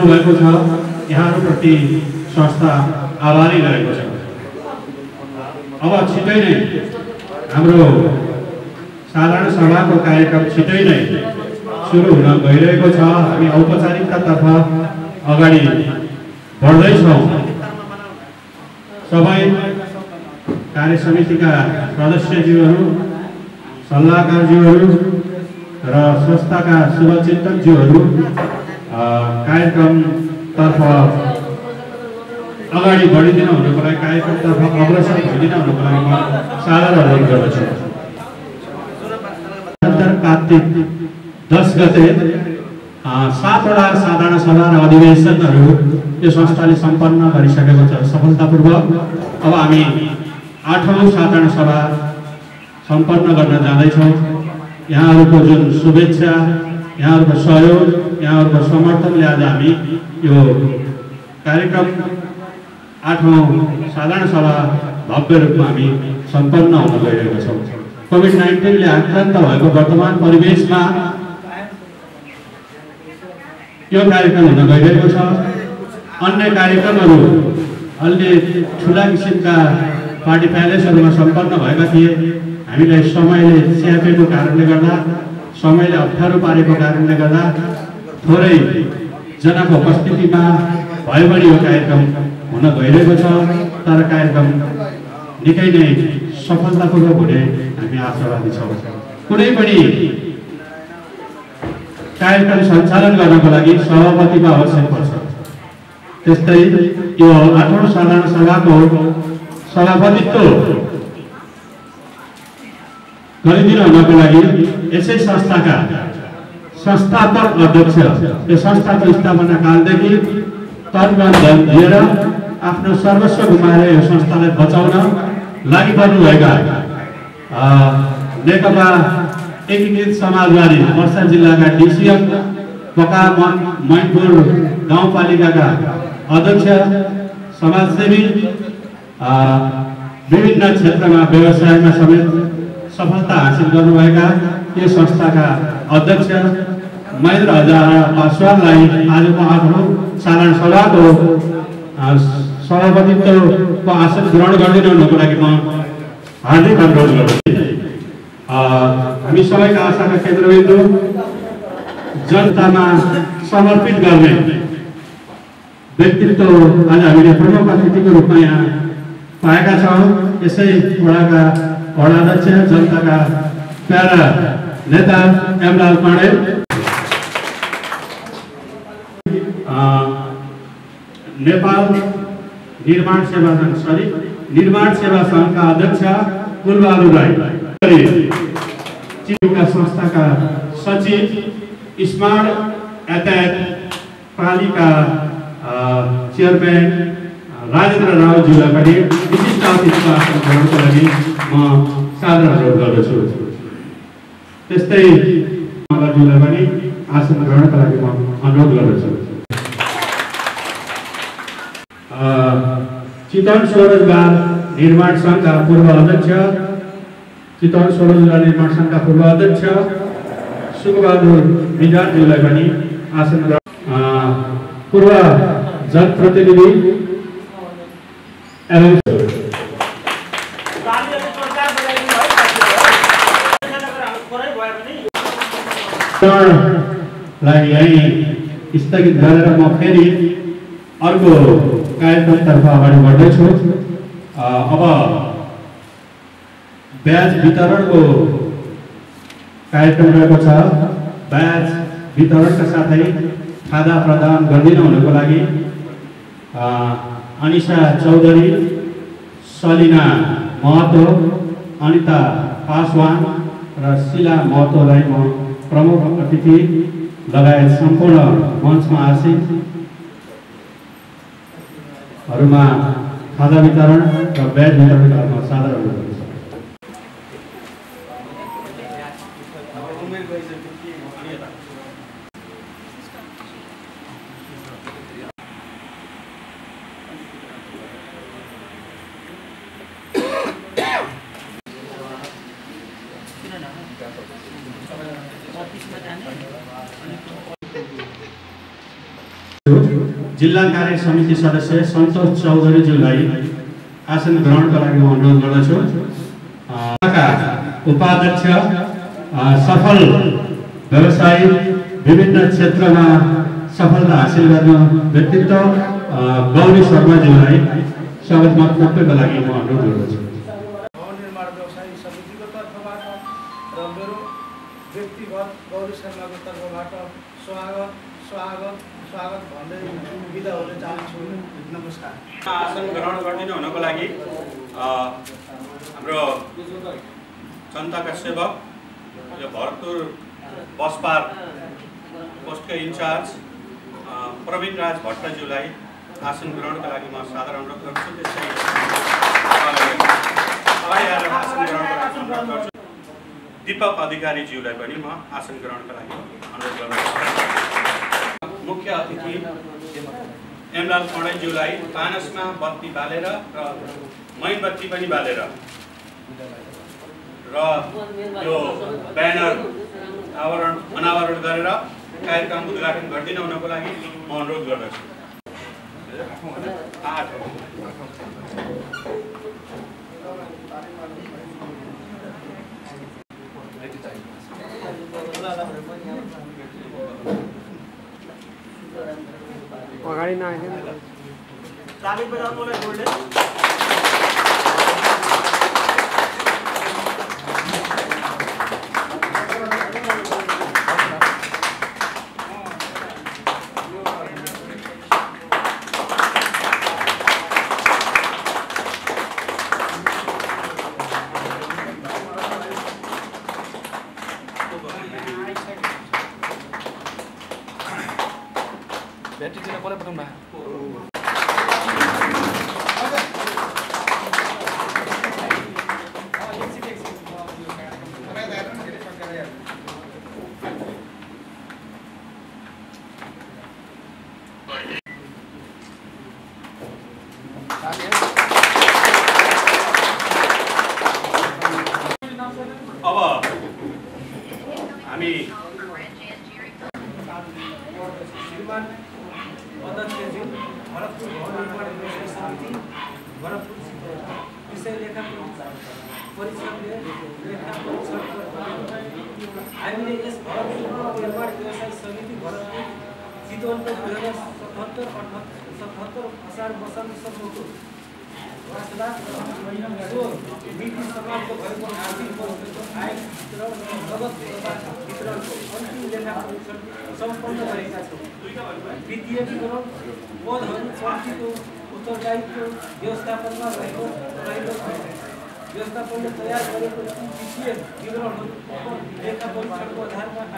भएको छ यहाँहरूप्रति संस्था आभारी रहेको छ। अब छिटै नै हाम्रो साधारण सभाको कार्यक्रम छिटै नै सुरु हुन गइरहेको छ। हामी औपचारिकतातर्फ अगाडि बढ्दैछौँ। सबै कार्य समितिका सदस्यज्यूहरू सल्लाहकारज्यूहरू र संस्थाका शुभचिन्तकज्यूहरू कार्यक्रमतर्फ अगाडि बढिदिन हुनुको लागि कार्यक्रमतर्फ अग्रसर भइदिन हुनुको लागि म सादर अनुरोध गर्दछु कार्तिक दस गते सातवटा साधारण सभा र अधिवेशनहरू यो संस्थाले सम्पन्न गरिसकेको छ सफलतापूर्वक अब हामी आठौँ साधारण सभा सम्पन्न गर्न जाँदैछौँ यहाँहरूको जुन शुभेच्छा यहाँहरूको सहयोग यहाँहरूको समर्थनले आज हामी यो कार्यक्रम आठौँ साधारण सभा भव्य रूपमा हामी सम्पन्न हुन गइरहेको छौँ। कोभिड नाइन्टिनले आक्रान्त भएको वर्तमान परिवेशमा यो कार्यक्रम हुन गइरहेको छ। अन्य कार्यक्रमहरू अलि ठुला किसिमका पार्टी प्यालेसहरूमा सम्पन्न भएका थिए। हामीलाई समयले च्यापेको कारणले गर्दा समयले अप्ठ्यारो पारेको कारणले गर्दा थोरै जनाको उपस्थितिमा भए पनि यो कार्यक्रम हुन गइरहेको छ। तर कार्यक्रम निकै नै सफलतापूर्वक हुने हामी आशावादी छौँ। कुनै पनि कार्यक्रम सञ्चालन गर्नको लागि सभापतिको आवश्यक पर्छ। त्यस्तै यो आठौँ साधारण सभाको सभापतित्व गरिदिनु हुनको लागि यसै संस्थाका संस्थापक अध्यक्ष यो संस्थाको स्थापना कालदेखि तन धन दिएर आफ्नो सर्वस्व गुमाएर यो संस्थालाई बचाउन लागि पर्नुभएका नेकपा एकीकृत समाजवादी वर्षा जिल्लाका डिसिएम पका मन मैनपुर गाउँपालिकाका अध्यक्ष समाजसेवी विभिन्न क्षेत्रमा व्यवसायमा समेत सफलता हासिल गर्नुभएका यो संस्थाका अध्यक्ष महेन्द्र हजार पासवानलाई आजको आफ्नो साधारण सभाको सभापतित्वको आसन ग्रहण हुनुको लागि म हार्दिक अनुरोध गर्दछु। अ, हामी सबैका आशाका केन्द्रबिन्दु जनतामा समर्पित गर्ने व्यक्तित्व आज हामीले प्रमुख अतिथिको रूपमा यहाँ पाएका छौँ। यसै वडाका वडाध्यक्ष जनताका प्यारा नेता एमलाल पाण्डे नेपाल निर्माण सेवा सङ्घ सरी निर्माण सेवा सङ्घका अध्यक्ष कुलबहादुर राई चिनुका संस्थाका सचिव स्मार्ट यातायात पालिका अ, चेयरम्यान अ, राजेन्द्र रावतज्यूलाई पनि विशिष्ट अतिथिको आसन ग्रहणको लागि म सादर अनुरोध गर्दछु। त्यस्तै मगरज्यूलाई पनि आसन ग्रहणका लागि म अनुरोध गर्दछु। चितवन स्वरोजगार निर्माण सङ्घका पूर्व अध्यक्ष चितवन स्वरोजगार निर्माण सङ्घका पूर्व अध्यक्ष सुखबहादुर विद्यार्थीलाई पनि आसन पूर्व जनप्रतिनिधि एवं तालीले प्रचार गराइदिनु है साथीहरू, है? परै भए पनि लाई स्थगित गरेर म फेरि अर्को कार्यक्रमतर्फ अगाडि बढ्दैछु अब ब्याज वितरणको कार्यक्रम रहेको छ ब्याज वितरणका साथै खादा प्रदान गरिदिनु हुनुको लागि अनिसा चौधरी सलिना महतो अनिता पासवान र शिला महतोलाई म प्रमुख अतिथि लगायत सम्पूर्ण मञ्चमा आसीन हरूमा खाजा वितरण र ब्याज वितरण गर्न सादर अनुरोध गर्दछु। जिल्ला कार्य समिति सदस्य सन्तोष चौधरीज्यूलाई आसन ग्रहणका लागि म अनुरोध गर्दछु। उपाध्यक्ष सफल व्यवसायी विभिन्न क्षेत्रमा सफलता हासिल गर्न व्यक्तित्व गौरी शर्माज्यूलाई स्वागत वक्तव्यका लागि म अनुरोध गर्दछु। व्यक्तिगत गौरी शर्माको तर्फबाट स्वागत स्वागत। स्वागत भन्दै हुन चाहन्छु नमस्कार। आसन ग्रहण गरिदिनु हुनको लागि हाम्रो जनताका सेवक यो भरतपुर बस पार्क पोस्टका इन्चार्ज प्रवीण राज भट्टज्यूलाई आसन ग्रहणका लागि म साधारण अनुरोध गर्छु। त्यसै अगाडि आसन ग्रहणको लागि गर्छु। दिपक अधिकारीज्यूलाई पनि म आसन ग्रहणका लागि अनुरोध गर्न मुख्य अतिथि हेमलाल कणैज्यूलाई पानसमा बत्ती बालेर र मैनबत्ती पनि बालेर र यो ब्यानर आवरण अनावरण गरेर कार्यक्रम उद्घाटन गरिदिनु हुनको लागि म अनुरोध गर्दछु। आठ पगाड़ी ना आए चालीस बजा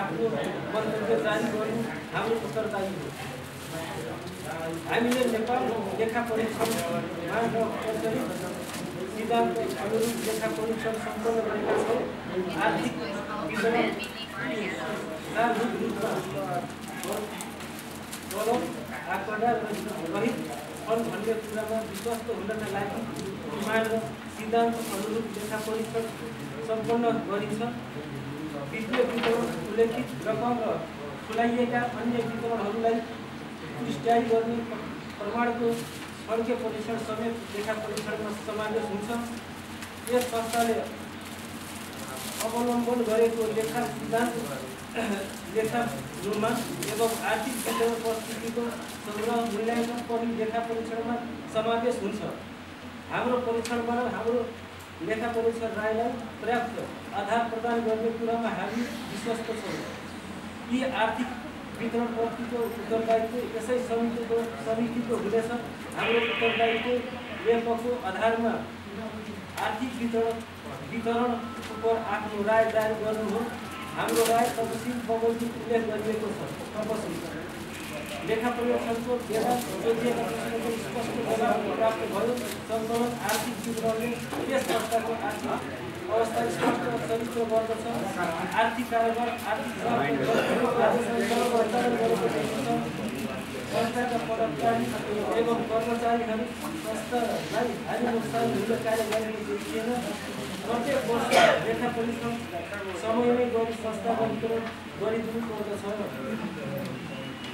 आफ्नो जारी गर्नु हाम्रो उत्तरदायित्व हामीले नेपाल लेखा परीक्षणमा प्रचलित सिद्धान्त अनुरूप लेखा परीक्षण सम्पन्न गरेका छौँ आर्थिक भन्ने कुरामा विश्वस्त हुनका लागि सिद्धान्त अनुरूप लेखा परीक्षण सम्पन्न गरिन्छ। वित्तीय विवरण उल्लेखित रकम र खुलाइएका अन्य विवरणहरूलाई पुष्ट्याइ गर्ने प्रमाणको सङ्ख्या परीक्षण समेत लेखा परीक्षणमा समावेश हुन्छ। यस संस्थाले अवलम्बन गरेको लेखा सिद्धान्त लेखा एवं आर्थिक वितरण परिस्थितिको सङ्ग्रह मूल्याङ्कन पनि लेखा परीक्षणमा समावेश हुन्छ। हाम्रो परीक्षणबाट हाम्रो लेखा परीक्षण रायलाई पर्याप्त आधार प्रदान गर्ने कुरामा हामी विश्वस्त छौँ। यी आर्थिक वितरण प्रवृत्तिको उत्तरदायित्व यसै समितिको समितिको हुनेछ हाम्रो उत्तरदायित्व लेखको आधारमा आर्थिक वितरण वितरण आफ्नो राय जारी गर्नु हो। हाम्रो राय तपसिल बमोजिम उल्लेख गरिएको छ। तपसिल। लेखा परीक्षणको बेला प्रश्नको स्पष्ट जवाब प्राप्त भयो सङ्कलन आर्थिक विवरणले यस संस्थाको आर्थिक अवस्था स्पष्ट चरित्र गर्दछ आर्थिक कारोबार आर्थिक सञ्चालन गरेको देखिन्छ संस्थाका पदाधिकारी एवं कर्मचारीहरू संस्थालाई हानि नोक्सान हुने कार्य गरेको देखिएन प्रत्येक वर्ष लेखा परिश्रम समयमै गरी संस्थाको वितरण गरिदिनु पर्दछ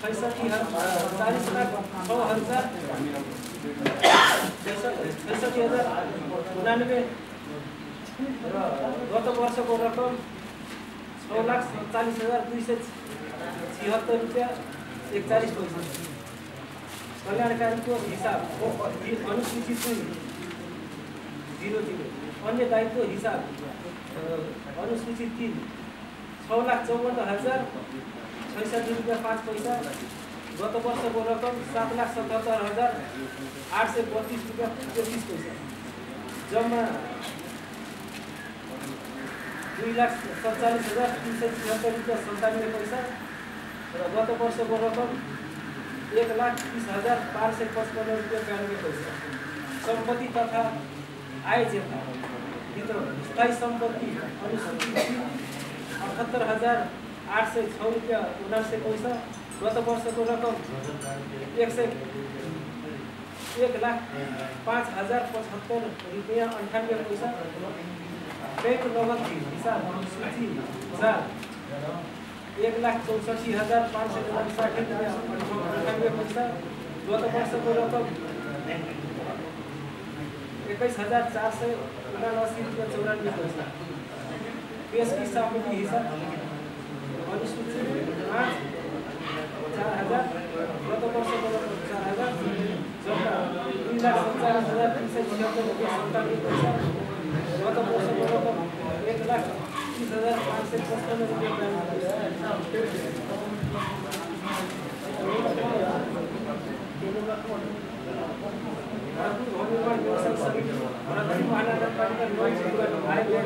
हजार चालिस लाख छ हजार छैसठी हजार उनानब्बे र गत वर्षको रकम छ लाख चालिस हजार दुई सय छिहत्तर रुपियाँ एकचालिस पैसा कल्याणकारीको हिसाब अनुसूचित जिरो जिरो अन्य दायित्व हिसाब अनुसूचित तिन छ लाख चौवन्न हजार छैसठी रुपियाँ पाँच पैसा। गत वर्षको रकम सात लाख सतहत्तर हजार आठ सय बत्तिस रुपियाँ तेत्तिस पैसा। जम्मा दुई लाख सत्तालिस हजार तिन सय छिहत्तर रुपियाँ सन्तानब्बे पैसा। र गत वर्षको रकम एक लाख तिस हजार पाँच सय पचपन्न रुपियाँ बयानब्बे पैसा। सम्पत्ति तथा आय वितरण स्थायी सम्पत्ति अनुसूचित अठहत्तर हजार आठ सय छ रुपियाँ उनासी पैसा गत वर्षको रकम एक सय एक लाख पाँच हजार पचहत्तर रुपियाँ अन्ठानब्बे पैसा ब्याङ्क नगद हिसाब सूची चार एक लाख चौसठी हजार पाँच सय उनासाठी रुपियाँ अन्ठानब्बे पैसा गत वर्षको रकम एक्काइस हजार चार सय उनासी रुपियाँ चौरानब्बे पैसा। पेशकी सामग्री हिसाब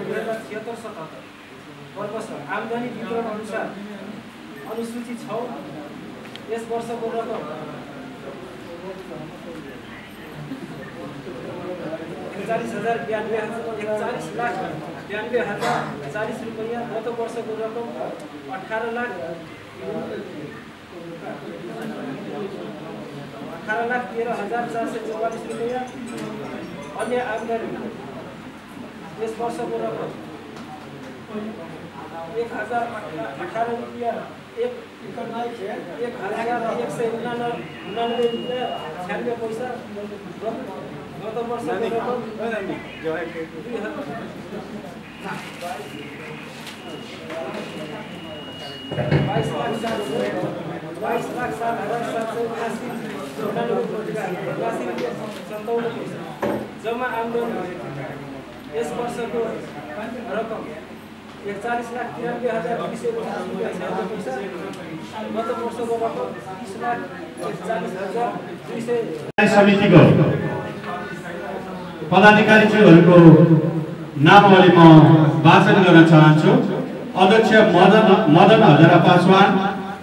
दुई हजार छिहत्तर सतहत्तर वर्ष आम्दानी वितरण अनुसार अनुसूची छ। यस वर्षको रकम एकचालिस हजार बयानब्बे हजार एकचालिस लाख बयानब्बे हजार चालिस रुपियाँ। गत वर्षको रकम अठार लाख अठार लाख तेह्र हजार चार सय चौवालिस रुपियाँ। अन्य आम्दानी यस वर्षको रकम एक हजार अठारह रुपया एक एक हजार एक रुपियाँ छ्यानब्बे पैसा। गत हजार। बाइस लाख सात बाइस लाख सात हजार सात सय उनासी उनानब्बे उनासी रुपियाँ सन्ताउन्न पैसा। जम्मा आम्दानी यस वर्षको रकम। एकचालिस लाख तिरानब्बे हजार दुई सय पचास रुपियाँ छ्यानब्बे पैसा गत वर्षको रकम तिस लाख एकचालिस हजार दुई सय समितिको पदाधिकारीज्यूहरूको नामावली म वाचन गर्न चाहन्छु अध्यक्ष मदन मदन हजरा पासवान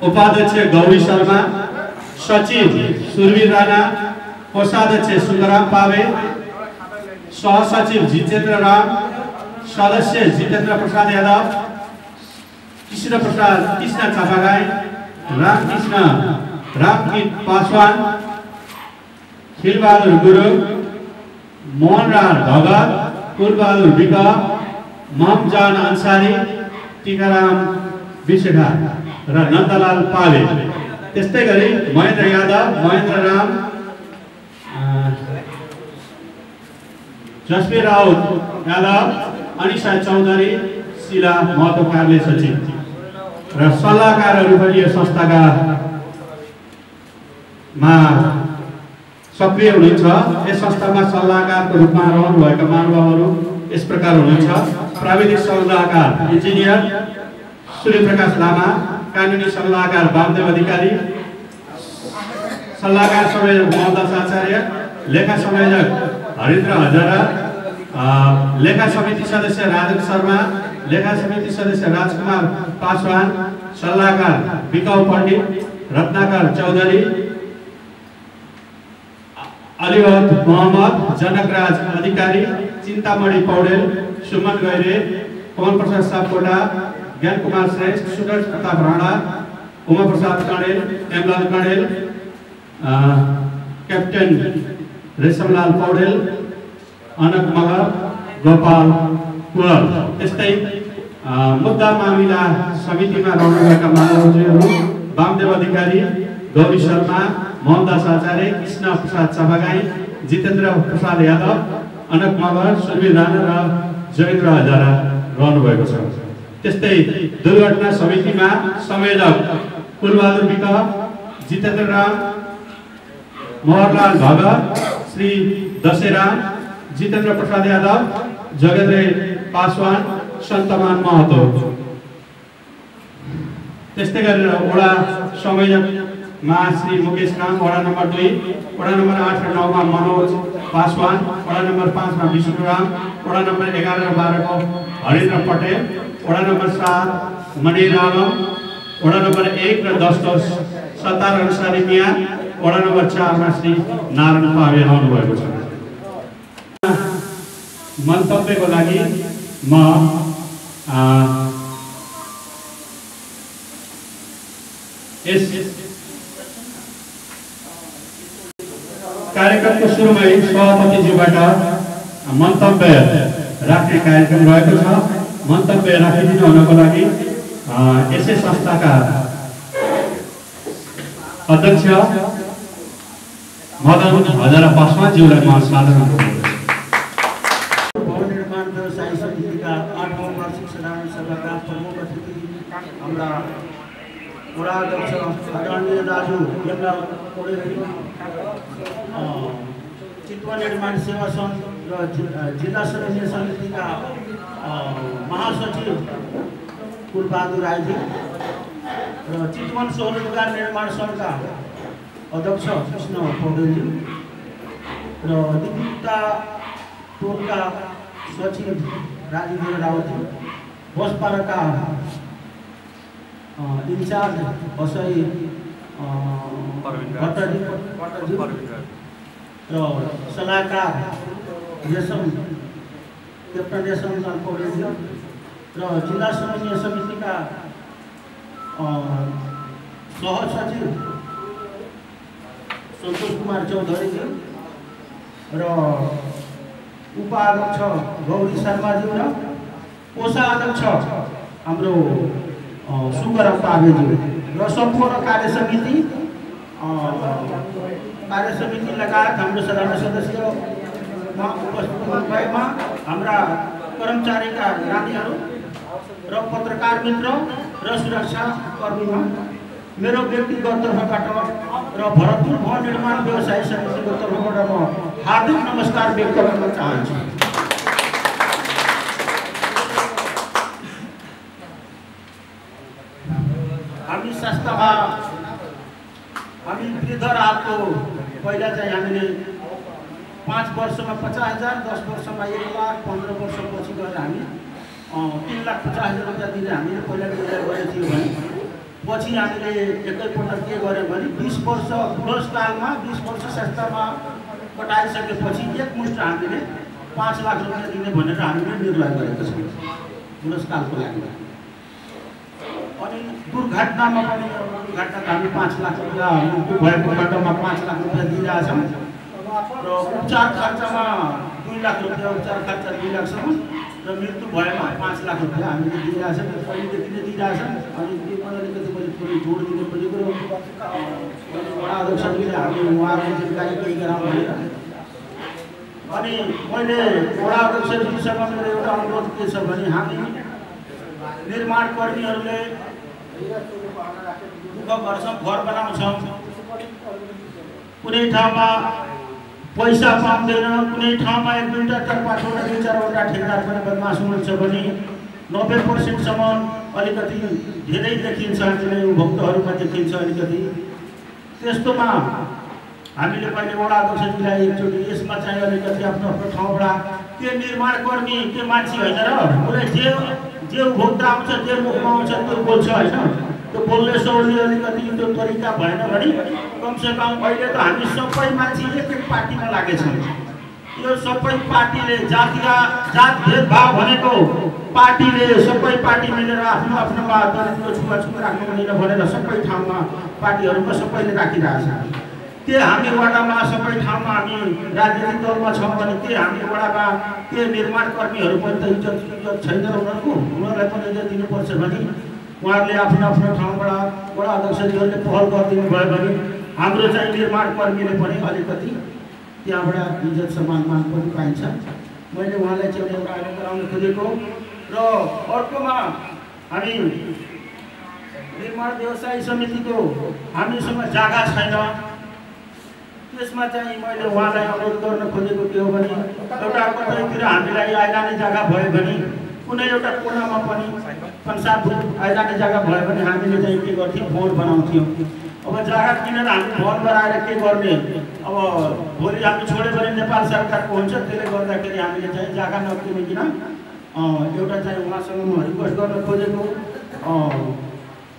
उपाध्यक्ष गौरी शर्मा सचिव सुरवीर राणा कोषाध्यक्ष सुन्दराम पावे सहसचिव जितेन्द्र राम सदस्य जितेन्द्र प्रसाद यादव कृष्ण प्रसाद कृष्ण चापागाई रामकृष्ण रामकित पासवान खिलबहादुर गुरुङ मोहनलाल भगत कुलबहादुर विक महमजान अन्सारी टिकाराम विसेखा र नन्दलाल पाले त्यस्तै गरी महेन्द्र यादव महेन्द्र राम जसवीर राउत यादव अनिसा चौधरी शिला महतो कार्य सचिव। र सल्लाहकारहरू पनि यो संस्थाका मा सक्रिय हुनुहुन्छ। यस संस्थामा सल्लाहकारको रूपमा रहनुभएका महानुभावहरू यस प्रकार हुनुहुन्छ। प्राविधिक सल्लाहकार इन्जिनियर सूर्यप्रकाश लामा कानुनी सल्लाहकार वामदेव अधिकारी सल्लाहकार संयोजक मोहनदास आचार्य लेखा संयोजक हरिन्द्र हजारा लेखा समिति सदस्य राजन शर्मा लेखा समिति सदस्य राजकुमार पासवान सल्लाहकार बिकाउ पण्डित रत्नाकर चौधरी अलिवत मोहम्मद जनकराज अधिकारी चिन्तामणि पौडेल सुमन गैरे पवन प्रसाद सापकोटा ज्ञान कुमार श्रेष्ठ सुरज प्रताप राणा उमा प्रसाद कणेल हेमलाल कणेल क्याप्टेन रेशमलाल पौडेल अनक मगर गोपाल कुवर। त्यस्तै मुद्दा मामिला समितिमा रहनुभएका महामन्त्रीहरू वामदेव अधिकारी गौरी शर्मा मोहनदास आचार्य कृष्ण प्रसाद चपागाई जितेन्द्र प्रसाद यादव अनक मगर सुरवीर राणा र जयेन्द्र हजारा रहनुभएको छ। त्यस्तै दुर्घटना समितिमा संयोजक कुलबहादुर विक जितेन्द्र राम मोहरलाल भगत श्री दशेराम जितेन्द्र प्रसाद यादव जगेन्द्र पासवान सन्तमान महतो। त्यस्तै गरेर वडा संयोजकमा श्री मुकेश राम वडा नम्बर दुई वडा नम्बर आठ र नौमा मनोज पासवान वडा नम्बर पाँचमा विष्णु राम वडा नम्बर एघार र बाह्रको हरेन्द्र पटेल वडा नम्बर सात मणिर आलम वडा नम्बर एक र दसको सत्तार अनुसारी मिया वडा नम्बर चारमा श्री नारायण पावे रहनुभएको छ। मन्तव्यको लागि म यस कार्यक्रमको सुरुमै सभापतिज्यूबाट मन्तव्य राख्ने कार्यक्रम रहेको छ। मन्तव्य राखिदिनु हुनको लागि यसै संस्थाका अध्यक्ष मदन हजारा पासवानज्यूलाई म साधारण भवन निर्माण व्यवसायी समितिका आठौँ वार्षिक साधारण सभाका प्रमुख अतिथि हाम्रा वडा अध्यक्ष आदरणीय दाजु अ, चितवन निर्माण सेवा सङ्घ र जिल्ला समन्वय समितिका महासचिव कुलबहादुर राईजी र चितवन स्वरोजगार निर्माण सङ्घका अध्यक्ष कृष्ण पौडेलजी र दिपिका टोलका सचिव राजेन्द्र रावती बसपाराका अ, इन्चार्ज असै र सल्लाहकार रेशम क्याप्टन रेशम लाल पौडेलजी र जिल्ला समन्वय समितिका सहसचिव सन्तोष कुमार चौधरीजी र उपाध्यक्ष गौरी शर्माज्यू र कोषाध्यक्ष हाम्रो अ, सुकरम पावेज्यू र सम्पूर्ण कार्य समिति कार्य समिति लगायत हाम्रो साधारण सदस्यमा उपस्थित हुनुभएमा हाम्रा कर्मचारीका नानीहरू र पत्रकार मित्र र सुरक्षा कर्मीमा मेरो व्यक्तिगत तर्फबाट र भरतपुर भवन निर्माण व्यवसाय समितिको तर्फबाट म हार्दिक नमस्कार व्यक्त गर्न चाहन्छु। संस्थामा हामी वृद्ध राहतको पहिला चाहिँ हामीले पाँच वर्षमा पचास हजार दस वर्षमा एक लाख पन्ध्र वर्षपछि गएर हामी तिन लाख पचास हजार रुपियाँ दिने हामीले पहिला निर्णय गरेको थियौँ भने पछि हामीले एकैपल्ट के गर्यौँ भने बिस वर्ष बुढोसकालमा बिस वर्ष संस्थामा कटाइसकेपछि एकमुष्ट हामीले पाँच लाख रुपियाँ दिने भनेर हामीले निर्णय गरेको छौँ बुढोसकालको लागि दुर्घटनामा पनि दुर्घटनाको हामी पाँच लाख रुपियाँ भएको घटनामा पाँच लाख रुपियाँ दिइरहेछौँ र उपचार खर्चमा दुई लाख रुपियाँ उपचार खर्च लाखसम्म र मृत्यु भएमा पाँच लाख रुपियाँ हामीले दिइरहेछौँ पहिलेदेखि नै दिइरहेछौँ अनि त्यो पनि अलिकति मैले थोरै जोड दिनु परेको र वडा अध्यक्षले हामी उहाँहरूको जानकारी केही गराउँ भनेर। अनि मैले वडा अध्यक्षजीसँग मेरो एउटा अनुरोध के छ भने हामी निर्माण कर्मीहरूले दुःख गर्छौँ घर बनाउँछौँ। कुनै ठाउँमा पैसा पाउँदैन कुनै ठाउँमा एक दुईवटा चार पाँचवटा दुई चारवटा ठेकेदार पनि बदमास हुनुहुन्छ भने नब्बे पर्सेन्टसम्म अलिकति धेरै देखिन्छ हामीले उपभोक्ताहरूमा देखिन्छ अलिकति। त्यस्तोमा हामीले पहिले वडा अध्यक्षजीलाई एकचोटि यसमा चाहिँ अलिकति आफ्नो आफ्नो ठाउँबाट त्यो निर्माण कर्मी त्यो मान्छे होइन र उसलाई जे जे उपभोक्ता आउँछ जे मुखमा आउँछ त्यो बोल्छ होइन त्यो बोल्ने सौर्य अलिकति त्यो तरिका भएन भने कमसेकम अहिले त हामी सबै मान्छे एक पार्टीमा लागेछौँ यो सबै पार्टीले जातीय जात भेदभाव भनेको पार्टीले सबै पार्टी मिलेर आफ्नो आफ्नोमा दलितको छुवाछुत राख्नु हुँदैन भनेर सबै ठाउँमा पार्टीहरूमा सबैले राखिरहेछ के हामी वडामा सबै ठाउँमा हामी राजनीतिक दलमा छौँ भने के हामी वडामा के निर्माण कर्मीहरू पनि त इज्जत इज्जत छैन उनीहरूको उनीहरूलाई पनि इज्जत दिनुपर्छ भने उहाँहरूले आफ्नो आफ्नो ठाउँबाट वडा अध्यक्षज्यूहरूले पहल गरिदिनु भयो भने हाम्रो चाहिँ निर्माण कर्मीले पनि अलिकति त्यहाँबाट इज्जत सम्मान मान पनि पाइन्छ। मैले उहाँलाई चाहिँ एउटा आग्रह गराउन खोजेको र अर्कोमा हामी निर्माण व्यवसाय समितिको हामीसँग जग्गा छैन। त्यसमा चाहिँ मैले उहाँलाई अनुरोध गर्न खोजेको के हो भने एउटा कतैतिर हामीलाई आइलाने जग्गा भयो भने कुनै एउटा कोनामा पनि संसार आइलाने जग्गा भयो भने हामीले चाहिँ के गर्थ्यौँ? भवन बनाउँथ्यौँ। अब जग्गा किनेर हामी भवन बनाएर के गर्ने? अब भोलि हामी छोड्यो भने नेपाल सरकारको हुन्छ त्यसले गर्दाखेरि हामीले चाहिँ जग्गा नकिनिकन एउटा चाहिँ उहाँसँग म रिक्वेस्ट गर्न खोजेको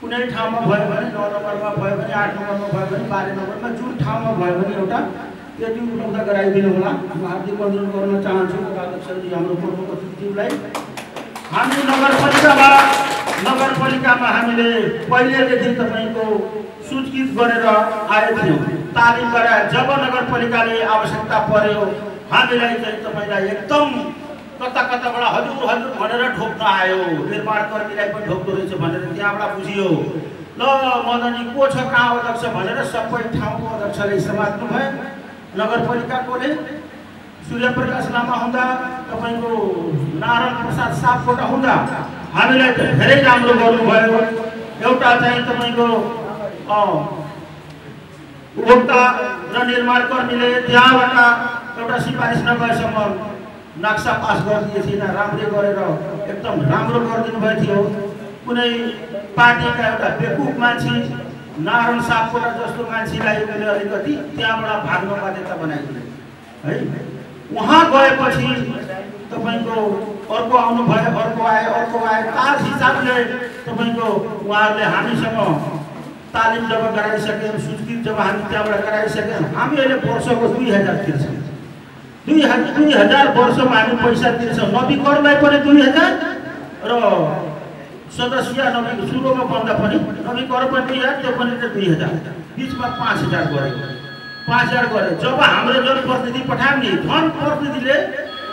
कुनै ठाउँमा भयो भने नौ नम्बरमा भयो भने आठ नम्बरमा भयो भने बाह्र नम्बरमा जुन ठाउँमा भयो भने एउटा त्यति उपलब्ध गराइदिनु होला। म हार्दिक अनुरोध गर्न चाहन्छु। अध्यक्षजी हाम्रो पूर्व अतिथिज्यूलाई हामी नगरपालिकामा नगरपालिकामा हामीले पहिलेदेखि तपाईँको सूचित गरेर आएको थियौँ। तालिम गराए जब नगरपालिकाले आवश्यकता पर्यो हामीलाई चाहिँ तपाईँलाई एकदम कता कताबाट हजुर हजुर भनेर ढोक्न आयो निर्माण कर्मीलाई पनि ढोक्दो रहेछ भनेर त्यहाँबाट बुझियो ल मदनी को छ कहाँ अध्यक्ष भनेर सबै ठाउँको अध्यक्षले समात्नु भयो नगरपालिकाकोले सूर्यप्रकाश लामा हुँदा तपाईँको नारायण प्रसाद सापकोटा हुँदा हामीलाई धेरै राम्रो गर्नुभयो एउटा चाहिँ तपाईँको उपभोक्ता र निर्माण कर्मीले त्यहाँबाट एउटा सिफारिस नभएसम्म नक्सा पास गरिदिएको थिएन राम्रै गरेर एकदम राम्रो गरिदिनु भएको थियो। कुनै पार्टीका एउटा बेकुफ मान्छे नारायण सापकोटा जस्तो मान्छेलाई उनीहरूले अलिकति त्यहाँबाट भाग्न बाध्यता बनाइदियो है? उहाँ गएपछि तपाईँको अर्को आउनुभयो अर्को आयो अर्को आयो ताल हिसाबले तपाईँको उहाँहरूले हामीसँग तालिम जब गराइसक्यौँ सूचित जब हामी त्यहाँबाट गराइसक्यौँ हामी अहिले वर्षको दुई हजार तिर्छौँ। दुई हजार दुई हजार वर्षमा हामी पैसा तिर्छौँ नवीकरणलाई पनि दुई हजार र सदस्य नवी सुरुमा बन्दा पनि नवीकरण पनि दुई हजार त्यो पनि दुई हजार। बिचमा पाँच हजार गऱ्यो पाँच हजार गऱ्यो जब हाम्रो जनप्रतिनिधि पठायौँ नि जनप्रतिनिधिले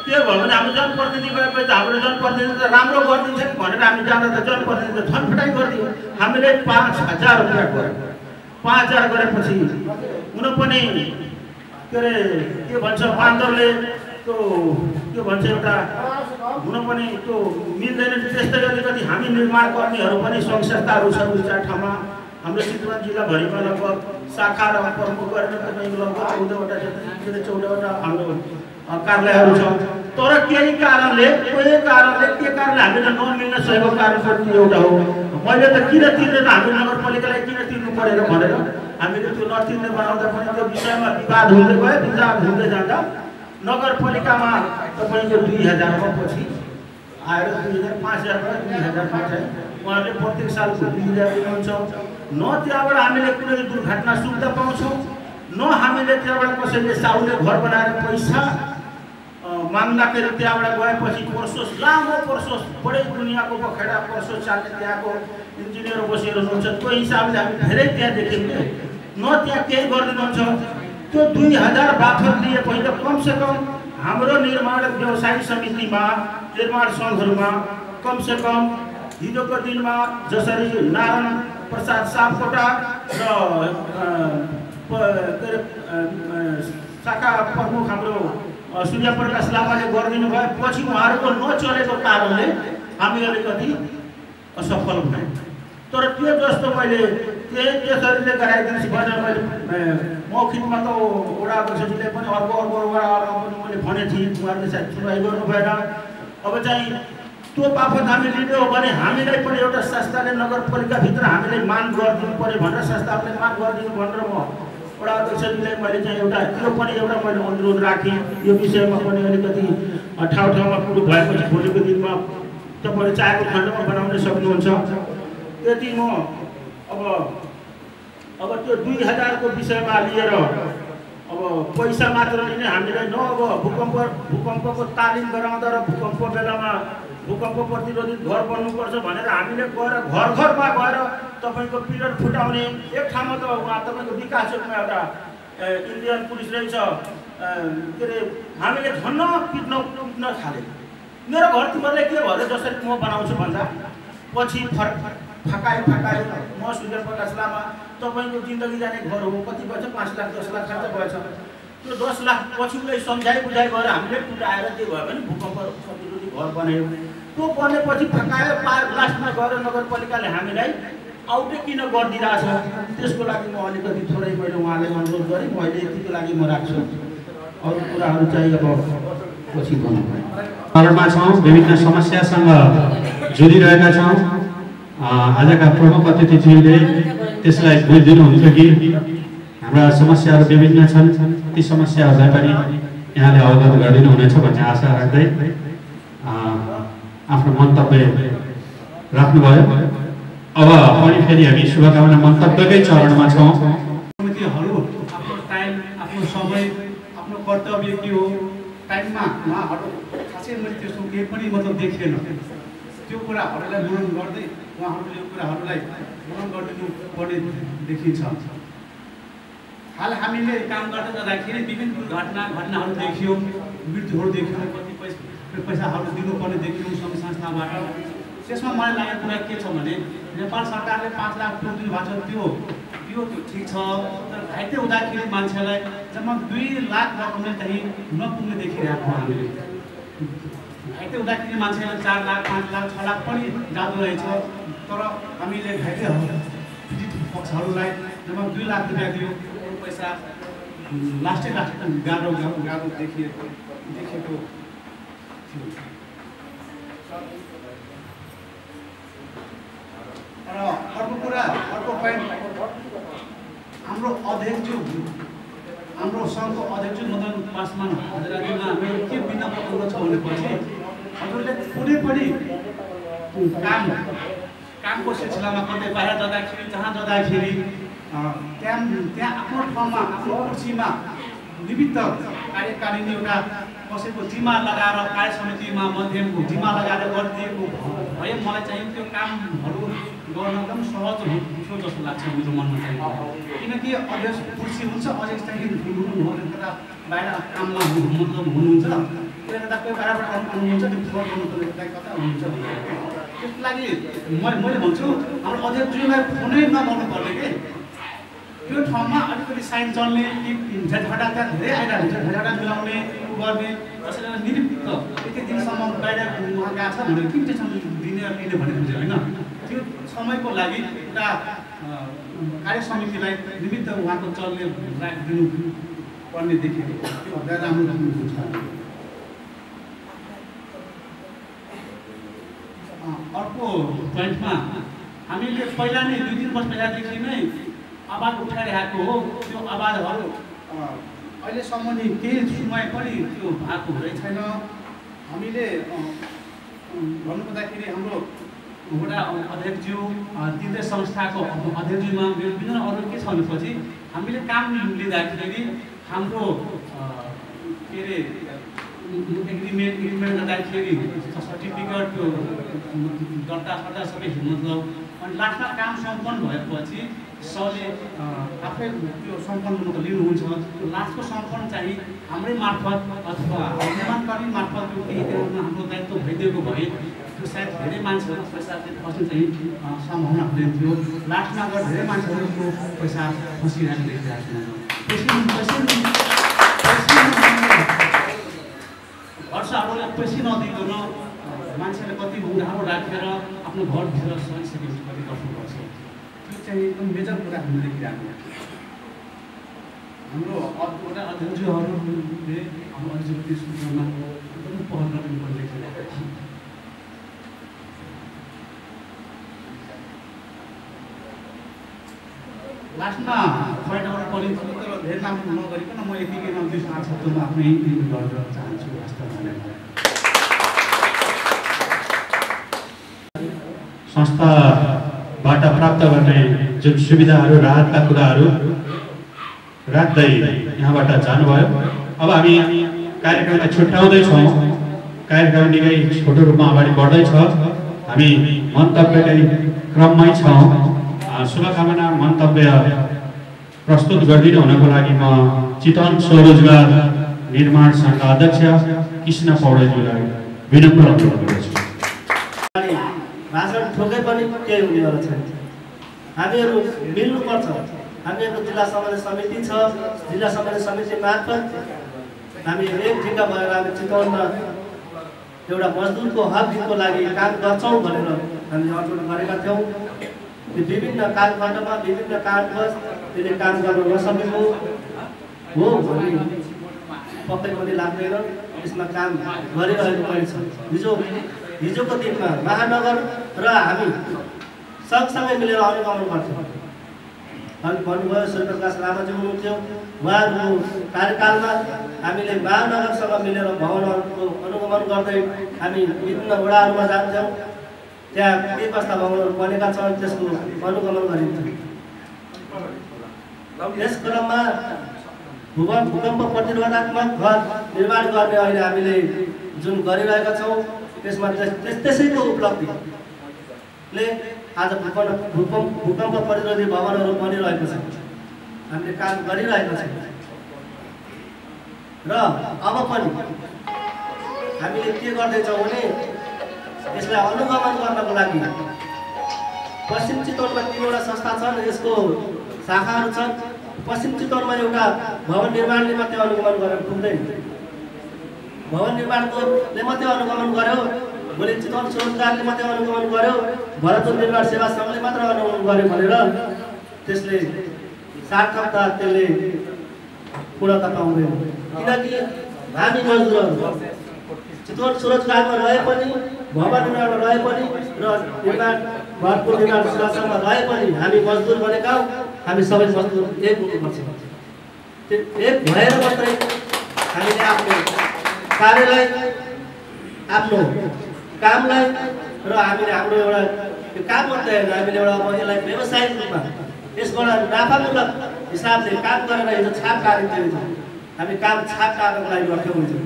के भयो भने हाम्रो जनप्रतिनिधि गएपछि त हाम्रो जनप्रतिनिधि त राम्रो गरिदिन्छ कि भनेर हामी जाँदा त जनप्रतिनिधि त छनफटाइ गरिदियो। हामीले पाँच हजार रुपियाँ गऱ्यौँ पाँच हजार गरेपछि हुन पनि के अरे के भन्छ बान्दरले त्यो के भन्छ एउटा हुन पनि त्यो मिल्दैन। त्यस्तै अलिकति हामी निर्माण कर्मीहरू पनि सङ्घ संस्थाहरू छ दुई चार ठाउँमा। हाम्रो चितवन जिल्लाभरिमा लगभग शाखा र प्रमुख गरेर तपाईँको लगभग चौधवटा जति चौधवटा हाम्रो कार्यालयहरू छ। तर केही कारणले कोही कारणले के कारणले हामीले नमिल्न सकेको कारण पनि एउटा हो। मैले त किन तिर्दैन? हाम्रो नगरपालिकालाई किन तिर्नु परेर भनेर हामीले त्यो नतिर्ने बनाउँदा पनि त्यो विषयमा विवाद हुँदै गयो विवाद हुँदै जाँदा नगरपालिकामा तपाईँको दुई हजारमा पछि आएर दुई हजार पाँच हजारबाट दुई हजारमा चाहिँ उहाँहरूले प्रत्येक सालको दुई हजार दिनुहुन्छ न त्यहाँबाट हामीले कुनै दुर्घटना सुविधा पाउँछौँ न हामीले त्यहाँबाट कसैले साउले घर बनाएर पैसा माग्दाखेरि त्यहाँबाट गएपछि पर्सोस लामो पर्सोस बढै दुनियाँको बखेडा पर्सोस चाल्ने त्यहाँको इन्जिनियर बसेर हुनुहुन्छ त्यो हिसाबले हामी धेरै त्यहाँ देख्यौँ न त्यहाँ केही गरिदिनुहुन्छ त्यो दुई हजार बाथर लिए पहिला कमसेकम हाम्रो निर्माण व्यवसायी समितिमा निर्माण सङ्घहरूमा कमसेकम हिजोको दिनमा जसरी नारायण प्रसाद सापकोटा र के अरे शाखा प्रमुख हाम्रो सूर्य प्रकाश लामाले गरिदिनु भयो पछि उहाँहरूको नचलेको कारणले हामी अलिकति असफल भयौँ। तर त्यो जस्तो मैले त्यही त्यसरीले गराइदिनुहोस् भनेर मैले। मौखिकमा त वडा अध्यक्षजीले पनि अर्को अर्को वडामा पनि मैले भने थिएँ उहाँहरूले सायद सुनवाई गर्नु भएन। अब चाहिँ त्यो बापत हामी लिने हो भने हामीलाई पनि एउटा संस्थाले नगरपालिकाभित्र हामीले माग गरिदिनु पऱ्यो भनेर संस्थाले माग गरिदिनु भनेर म वडा अध्यक्षजीलाई मैले चाहिँ एउटा त्यो पनि एउटा मैले अनुरोध राखेँ। यो विषयमा पनि अलिकति ठाउँ ठाउँमा कुरो भएपछि भोलिको दिनमा तपाईँहरू चाहेको खण्डमा बनाउन सक्नुहुन्छ। यदि म अब अब त्यो दुई हजारको विषयमा लिएर अब पैसा मात्र लिने हामीलाई न अब भूकम्प भूकम्पको तालिम गराउँदा र भूकम्प बेलामा भूकम्प प्रतिरोधित घर बन्नुपर्छ भनेर हामीले गएर घर घरमा गएर तपाईँको पिलर फुटाउने एक ठाउँमा त उहाँ तपाईँको विकास एउटा इन्डियन पुलिस रहेछ। के अरे हामीले झन्न पिट्न पिट्न थाले। मेरो घर तिमीहरूले के भयो जसरी म बनाउँछु भन्दा पछि फर फकाइ फकाइ म सूर्य प्रकाश लामा तपाईँको जिन्दगी जाने घर हो कति भएछ पाँच लाख दस लाख खर्च भएछ त्यो दस लाख पछि उसलाई सम्झाइ बुझाइ गरेर हामीले टुटाएर के भयो भने भूकम्प प्रतिरोधी घर बनायो त्यो बनेपछि फकायो पा लास्टमा गएर नगरपालिकाले हामीलाई आउटै किन गरिदिरहेछ त्यसको लागि म अलिकति थोरै मैले उहाँलाई अनुरोध गरेँ मैले यतिको लागि म राख्छु अरू कुराहरू चाहिँ अब पछि छौँ विभिन्न समस्यासँग जुधिरहेका छौँ आजका प्रमुख अतिथिज्यूले त्यसलाई बुझिदिनुहुन्छ कि हाम्रा समस्याहरू विभिन्न छन् ती समस्याहरूलाई पनि यहाँले अवगत गरिदिनु हुनेछ भन्ने आशा राख्दै आफ्नो मन्तव्य राख्नुभयो अब पनि फेरि हामी शुभकामना मन्तव्यकै चरणमा छौँ कर्तव्य के हो टाइममा उहाँहरू खासै मैले त्यसो केही पनि मतलब देखिएन त्यो कुराहरूलाई मनन गर्दै उहाँहरूले यो कुराहरूलाई मनन गरिदिनु पर्ने देखिन्छ। हाल हामीले काम गर्दै जाँदाखेरि विभिन्न दुर्घटना घटनाहरू देखियो मृत्युहरू देखियो कति पैसा पैसाहरू दिनुपर्ने देखियो सङ्घ संस्थाबाट। त्यसमा मलाई लागेको कुरा के छ भने नेपाल सरकारले पाँच लाख रुपियाँ दिनुभएको छ त्यो त्यो त्यो ठिक छ तर घाइते हुँदाखेरि मान्छेलाई जम्मा दुई लाख रकमले चाहिँ नपुग्ने देखिरहेको हामीले। घाइते हुँदाखेरि मान्छेलाई चार लाख पाँच लाख छ लाख पनि जाँदो रहेछ। तर हामीले पीडित पक्षहरूलाई जम्मा दुई लाख रुपियाँ दियो। पैसा लास्टै लास्ट गाह्रो गाह्रो गाह्रो देखिएको देखेको थियो। र अर्को कुरा अर्को पोइन्ट हाम्रो अध्यक्षज्यू हाम्रो सङ्घको अध्यक्ष मदन पासवान हजुरजीमा मेरो के अनुरोध छ भनेपछि हजुरले कुनै पनि काम कामको सिलसिलामा कतै बाहिर जाँदाखेरि जहाँ जाँदाखेरि त्यहाँ त्यहाँ आफ्नो ठाउँमा आफ्नो कुर्सीमा निमित्त कार्यकारिणी एउटा कसैको जिम्मा लगाएर कार्य समितिमा मध्यमको जिम्मा लगाएर गरिदिएको भए मलाई चाहिँ त्यो कामहरू गर्न एकदम सहज हुन्थ्यो जस्तो लाग्छ मेरो मनमा चाहिँ किनकि अध्यक्ष कुर्सी हुन्छ अध्यक्ष चाहिँ बाहिर काममा मतलब हुनुहुन्छ त्यसले गर्दा कोही बाहिरबाट आउनु आउनुहुन्छ त्यो फ्रड गर्नु कता हुनुहुन्छ त्यसको लागि मैले मैले भन्छु हाम्रो अध्यक्षज्यूलाई फोनै नगर्नु पर्ने के? त्यो ठाउँमा अलिकति साइन चल्ने कि झटाझटा त्यहाँ धेरै आइरहेको हुन्छ झटाझटा मिलाउने उ गर्ने कसैले निरुक्त यति दिनसम्म बाहिर उहाँ गएको छ भनेर किन त्यसमा दिने लिने भनेको चाहिँ होइन? त्यो समयको लागि एउटा कार्य समितिलाई निमित्त उहाँको चल्ने राखिदिनु पर्ने त्यो भन्दा राम्रो हुन्छ अ, अर्को पोइन्टमा हामीले पहिला नै दुई तिन वर्ष पहिलादेखि नै आवाज उठाइरहेको हो। त्यो आवाजहरू अहिलेसम्म नि केही समय पनि त्यो भएको हुँदै छैन। हामीले अ, भन्नुपर्दाखेरि हाम्रो वडा अध्यक्षज्यू अ, तिनवटै संस्थाको अध्यक्षज्यूमा विभिन्न अरू के छ भनेपछि हामीले काम लिँदाखेरि हाम्रो के अरे एग्रिमेन्ट एग्रिमेन्ट गर्दाखेरि सर्टिफिकेट त्यो दर्ता सर्ता सबै मतलब अनि लास्टमा काम सम्पन्न भएपछि सरले आफै त्यो सम्पन्न लिनुहुन्छ। त्यो लास्टको सम्पन्न चाहिँ हाम्रै मार्फत अथवा निर्माणकर्मी मार्फत केही हाम्रो दायित्व भइदिएको भए त्यो सायद धेरै मान्छेहरू पैसा फस्ने चाहिँ सम्भावना हुँदैन थियो। लास्टमा गएर धेरै मान्छेहरूको पैसा फसिरहेको देखिरहेको छ पैसा पैसा वर्षहरूलाई पैसा नदिकन मान्छेले कति उधारो राखेर आफ्नो घरभित्र सहिसकेपछि कति गर्नुपर्छ त्यो चाहिँ एकदम मेजर कुरा हामी देखिरहेको हाम्रो अरूवटा अध्यक्षहरूले हाम्रो अध्यक्ष सूत्रमा एकदम पहल गर्नुपर्ने देखिरहेको छ। लास्टमा पोइन्टहरू पनि थियो तर धेरै नाम नगरिकन म यतिकैमा दुई पाँच शब्दमा आफ्नै गरेर चाहन्छु वास्तव संस्थाबाट प्राप्त गर्ने जुन सुविधाहरू राहतका कुराहरू राख्दै यहाँबाट जानुभयो। अब हामी कार्यक्रमलाई छुट्याउँदैछौँ कार्यक्रम निकै छोटो रूपमा अगाडि बढ्दैछ हामी मन्तव्यकै क्रममै छौँ। शुभकामना मन्तव्य प्रस्तुत गरिदिनु हुनको लागि म चितवन स्वरोजगार निर्माण सङ्घका अध्यक्ष कृष्ण पौडेलजीलाई विनम्र भाषण ठोकै पनि केही हुनेवाला छैन। हामीहरू मिल्नुपर्छ। हामीहरूको जिल्ला समन्वय समिति छ। जिल्ला समन्वय समिति मार्फत हामी एक ढिक्का भएर हामी चितवनमा एउटा मजदुरको हक हितको लागि काम गर्छौँ भनेर हामीले अनुरोध गरेका थियौँ। त्यो विभिन्न कालखण्डमा विभिन्न कारणवश त्यसले काम गर्न नसकेको हो भने पक्कै पनि लाग्दैन। यसमा काम गरिरहेको पनि छ। हिजो हिजोको दिनमा महानगर र हामी सँगसँगै मिलेर अनुगमन गर्थ्यौँ अघि भन्नुभयो स्वर्गप्रकाश लामाजी हुनुहुन्थ्यो उहाँहरूको कार्यकालमा हामीले महानगरसँग मिलेर भवनहरूको अनुगमन गर्दै हामी विभिन्न वडाहरूमा जान्थ्यौँ त्यहाँ के कस्ता भवनहरू बनेका छन् त्यसको अनुगमन गरिन्थ्यो यस क्रममा भूकम्प प्रतिरोधात्मक घर निर्माण गर्ने अहिले हामीले जुन गरिरहेका छौँ त्यसमा त्यस त्यस- त्यसैको उपलब्धिले आज भूकम्प भूकम्प भूकम्प प्रतिरोधी भवनहरू बनिरहेको छ। हामीले काम गरिरहेका छौँ। र अब पनि हामीले के गर्दैछौँ भने यसलाई अनुगमन गर्नको लागि पश्चिम चितवनमा तिनवटा संस्था छन् यसको शाखाहरू छन्। पश्चिम चितवनमा एउटा भवन निर्माणले मात्रै अनुगमन गरेर पुग्दैन। भवन निर्माणकोले मात्रै अनुगमन गर्यो। भोलि चितवन स्वरोजगारले मात्रै अनुगमन गर्यो। भरतपुर निर्माण सेवा सङ्घले मात्र अनुगमन गर्यो भनेर त्यसले सार्थकता त्यसले पूर्णता पाउँदैन। किनकि हामी मजदुरहरू चितवन स्वरोजगारमा रहे पनि भवन निर्माणमा रहे पनि र निर्माण भरतपुर निर्माण सेवा सङ्घमा रहे पनि हामी मजदुर बनेका हौँ। हामी सबै मजदुर एक हुनुपर्छ। एक भएर मात्रै हामीले आफ्नो कार्यलाई आफ्नो कामलाई र हामीले हाम्रो एउटा त्यो काम होइन हामीले एउटा अब यसलाई व्यावसायिक रूपमा यसबाट नाफामूलक हिसाबले काम गरेर हिजो छाप काटिन्थ्यो हिजो हामी काम छाप काट्नको लागि गर्थ्यौँ हिजो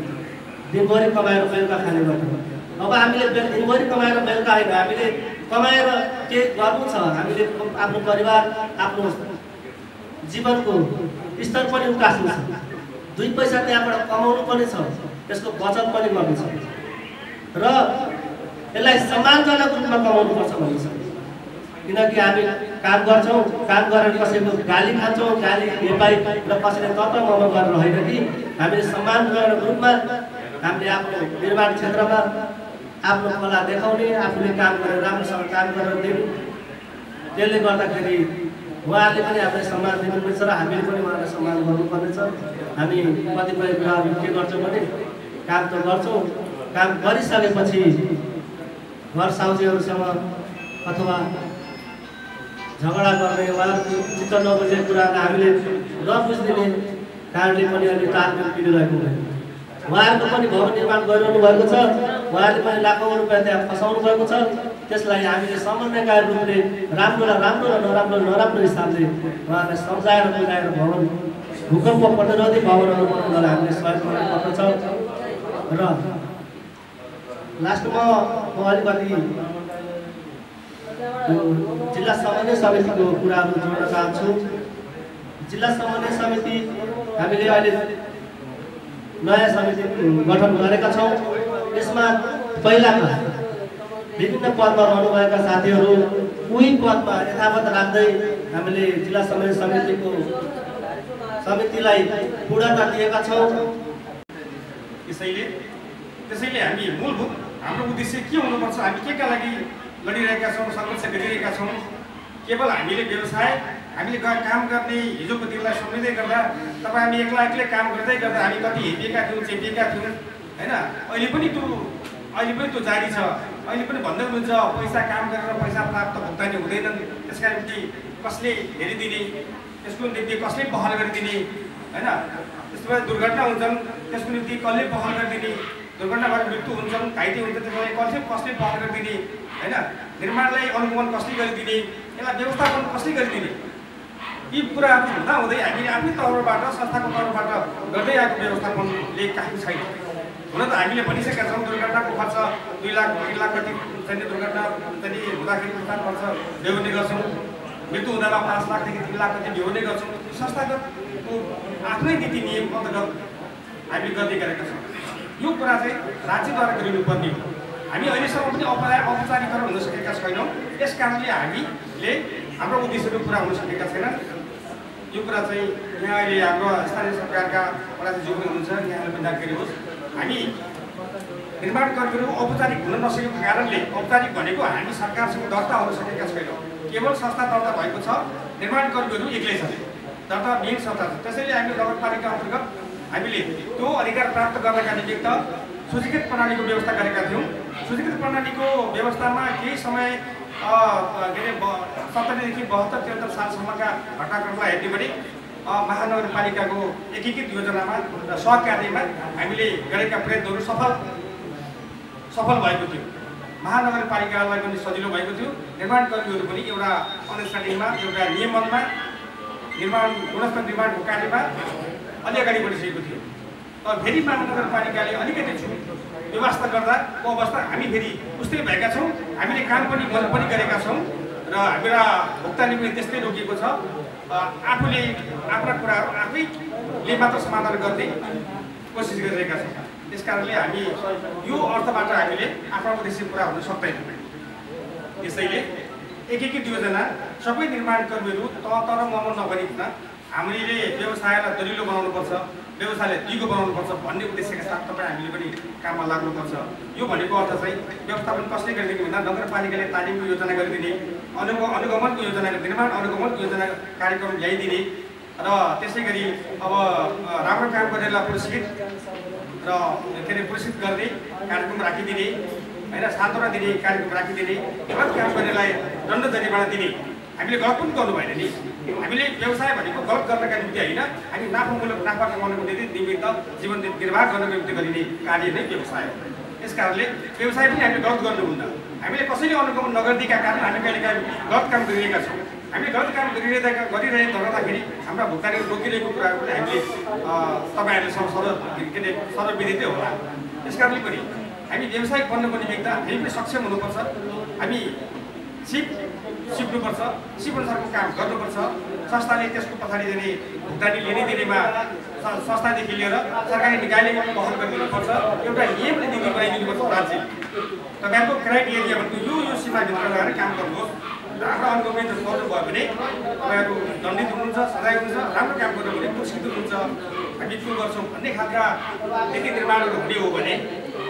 दिनभरि कमाएर बेलुका खाने गर्थ्यौँ। अब हामीले दिनभरि कमाएर बेलुका होइन हामीले कमाएर केही गर्नु छ हामीले आफ्नो परिवार आफ्नो जीवनको स्तर पनि उकास्नु छ। दुई पैसा त्यहाँबाट कमाउनु पनि छ। त्यसको बचत पनि गर्नु छ र यसलाई सम्मानजनक रूपमा कमाउनुपर्छ भन्ने छ किनकि हामी काम गर्छौँ काम गरेर कसैको गाली खान्छौँ गाली हेपाई र कसैले तत मम गरेर होइन कि हामीले सम्मानजनक रूपमा हामीले आफ्नो निर्माण क्षेत्रमा आफ्नो कला देखाउने आफूले काम गरेर राम्रोसँग काम गरेर दिनु। त्यसले गर्दाखेरि उहाँहरूले पनि हामीलाई सम्मान दिनुपर्नेछ र हामीले पनि उहाँलाई सम्मान गर्नुपर्नेछ। हामी कतिपय कुराहरू के गर्छौँ भने काम त गर्छौँ। काम गरिसकेपछि घर साउजीहरूसँग अथवा झगडा गर्ने उहाँहरूको चित्त नबुझेको कुरालाई हामीले नबुझिदिने कारणले पनि अहिले तालमेल पिरिरहेको हुँदैन उहाँहरूको पनि भवन निर्माण गरिरहनु भएको छ। उहाँहरूले पनि लाखौँ रुपियाँ त्यहाँ फसाउनु भएको छ। त्यसलाई हामीले समन्वयकार रूपले राम्रो र राम्रो र नराम्रो नराम्रो हिसाबले उहाँलाई सम्झाएर बुझाएर भवन भूकम्प प्रतिरोधी भवनहरू बनाउनलाई हामीले सहयोग गर्नुपर्दछ। र लास्टमा म अलिकति जिल्ला समन्वय समितिको कुराहरू जोड्न चाहन्छु। जिल्ला समन्वय समिति हामीले अहिले नयाँ समिति गठन गरेका छौँ। यसमा पहिलाका विभिन्न पदमा रहनुभएका साथीहरू उही पदमा यथावत राख्दै हामीले जिल्ला समन्वय समितिको समितिलाई पूर्णता दिएका छौँ। त्यसैले त्यसैले हामी मूलभूत हाम्रो उद्देश्य के हुनुपर्छ हामी के का लागि लडिरहेका छौँ सङ्घर्ष गरिरहेका छौँ? केवल हामीले व्यवसाय हामीले काम गर्ने हिजोको दिनलाई सम्झिँदै गर्दा तपाईँ हामी एक्ला एक्लै काम गर्दै गर्दा हामी कति हेपिएका थियौँ चेपिएका थियौँ होइन? अहिले पनि त्यो अहिले पनि त्यो जारी छ। अहिले पनि भन्दै हुनुहुन्छ पैसा काम गरेर पैसा प्राप्त भुक्तानी हुँदैनन्। त्यसका निम्ति कसले हेरिदिने त्यसको निम्ति कसले पहल गरिदिने होइन? त्यस्तो भए दुर्घटना हुन्छन्। त्यसको निम्ति कसले पहल गरिदिने? दुर्घटना भएर मृत्यु हुन्छन् घाइते हुन्छ त्यसलाई कसले कसले पहल गरिदिने? होइन? निर्माणलाई अनुगमन कसले गरिदिने? यसलाई व्यवस्थापन कसले गरिदिने? यी कुराहरू हुँदा हुँदै हामीले आफ्नै तौरबाट संस्थाको तौरबाट गर्दै आएको व्यवस्थापनले काफी छैन। हुन त हामीले भनिसकेका छौँ दुर्घटनाको खर्च दुई लाख तिन लाख कति चाहिँ दुर्घटना? चाहिँ हुँदाखेरि खर्च बेहोर्ने गर्छौँ। मृत्यु हुँदामा पाँच लाखदेखि तिन लाख कति बेहोर्ने गर्छौँ। संस्थागतको आफ्नै नीति नियम अन्तर्गत हामीले गर्दै गरेका छौँ। यो कुरा चाहिँ राज्यद्वारा गरिनुपर्ने हो। हामी अहिलेसम्म पनि औपचार औपचारिकरण हुन सकेका छैनौँ। यस कारणले हामीले हाम्रो उद्देश्यहरू पुरा हुन सकेका छैनन्। यो कुरा चाहिँ यहाँ अहिले हाम्रो स्थानीय सरकारका वडा जो पनि हुनुहुन्छ। यहाँले पनि जानकारी होस् हामी निर्माण कर्मीहरू औपचारिक हुन नसकेको कारणले औपचारिक भनेको हामी सरकारसँग दर्ता हुन सकेका छैनौँ। केवल संस्था दर्ता भएको छ। निर्माण कर्मीहरू एक्लै छन्। दर्ता बिन संस्था छ त्यसैले हामी नगरपालिका अन्तर्गत हामीले त्यो अधिकार प्राप्त गर्नका निमित्त सूचीकृत प्रणालीको व्यवस्था गरेका थियौँ। सूचीकृत प्रणालीको व्यवस्थामा केही समय के अरे सत्तरीदेखि बहत्तर त्रिहत्तर सालसम्मका घटनाक्रमलाई हेर्ने भने महानगरपालिकाको एकीकृत योजनामा र सहकार्यमा हामीले गरेका प्रयत्नहरू सफल सफल भएको थियो। महानगरपालिकालाई पनि सजिलो भएको थियो। निर्माण कर्मीहरू पनि एउटा अन्डरस्ट्यान्डिङमा एउटा नियमनमा निर्माण गुणस्तर निर्माणको कार्यमा अलि अगाडि बढिसकेको थियो। तर फेरि महानगरपालिकाले अलिकति छुट व्यवस्था गर्दा को अवस्था हामी फेरि उस्तै भएका छौँ। हामीले काम पनि गर्न पनि गरेका छौँ र हाम्रा भुक्तानी पनि त्यस्तै रोकिएको छ। आफूले आफ्ना कुराहरू आफैले मात्र समाधान गर्ने कोसिस गरिरहेका छौँ। त्यस कारणले हामी यो अर्थबाट हामीले आफ्नो उद्देश्य पुरा हुन सक्दैनौँ। त्यसैले एकीकृत योजना सबै निर्माण कर्मीहरू त तर मम नगरिकन हामीले व्यवसायलाई दरिलो बनाउनुपर्छ व्यवसायलाई दिगो बनाउनुपर्छ भन्ने उद्देश्यका साथ तपाईँ हामीले पनि काममा लाग्नुपर्छ। यो भनेको अर्थ चाहिँ व्यवस्थापन कसले गरिदिने भन्दा नगरपालिकाले तालिमको योजना गरिदिने अनुग अनुगमनको योजना निर्माण अनुगमनको योजना कार्यक्रम ल्याइदिने र त्यसै गरी अब राम्रो काम गर्नेलाई पुरस्कृत र के अरे पुरस्कृत गर्ने कार्यक्रम राखिदिने। होइन सान्त्वना दिने कार्यक्रम राखिदिने गलत काम गर्नेलाई दण्ड जरिवाना दिने। हामीले गलत पनि गर्नु भएन नि। हामीले व्यवसाय भनेको गलत गर्नका निम्ति होइन हामी नाफामूलक नाफा कमाउनको निम्ति निमित्त जीवन निर्वाह गर्नको निम्ति गरिने कार्य नै व्यवसाय हो। यस कारणले व्यवसाय पनि हामीले गलत गर्नुहुन्न। हामीले कसैले अनुगमन नगरिदिएका कारण हामी कहिलेकाहीँ गलत काम गरिरहेका छौँ। हामीले गलत काम गरिरहेका गरिरहेको गर्दाखेरि हाम्रा भुक्तानी रोकिरहेको कुराहरू पनि हामीले तपाईँहरूले सब सर के अरे सर्वविदितै होला। त्यस कारणले पनि हामी व्यवसायिक बन्नको निमित्त हामी पनि सक्षम हुनुपर्छ। हामी सिप सिक्नुपर्छ सिप अनुसारको काम गर्नुपर्छ। संस्थाले त्यसको पछाडि जाने भुक्तानी लिने दिनेमा संस्थादेखि लिएर सरकारी निकायले पहल गरिदिनुपर्छ। एउटा नियमले नीति बनाइदिनुपर्छ राज्य तपाईँहरूको क्राइटेरिया भनेको यो यो सीमाभित्र लगाएर काम गर्नुहोस्। र हाम्रो अनुगमन गर्नुभयो भने तपाईँहरू दण्डित हुनुहुन्छ सजाय हुनुहुन्छ राम्रो काम गर्नु भने पुरस्कृत हुनुहुन्छ। हामी के गर्छौँ भन्ने खालका नीति निर्माणहरू हुने हो भने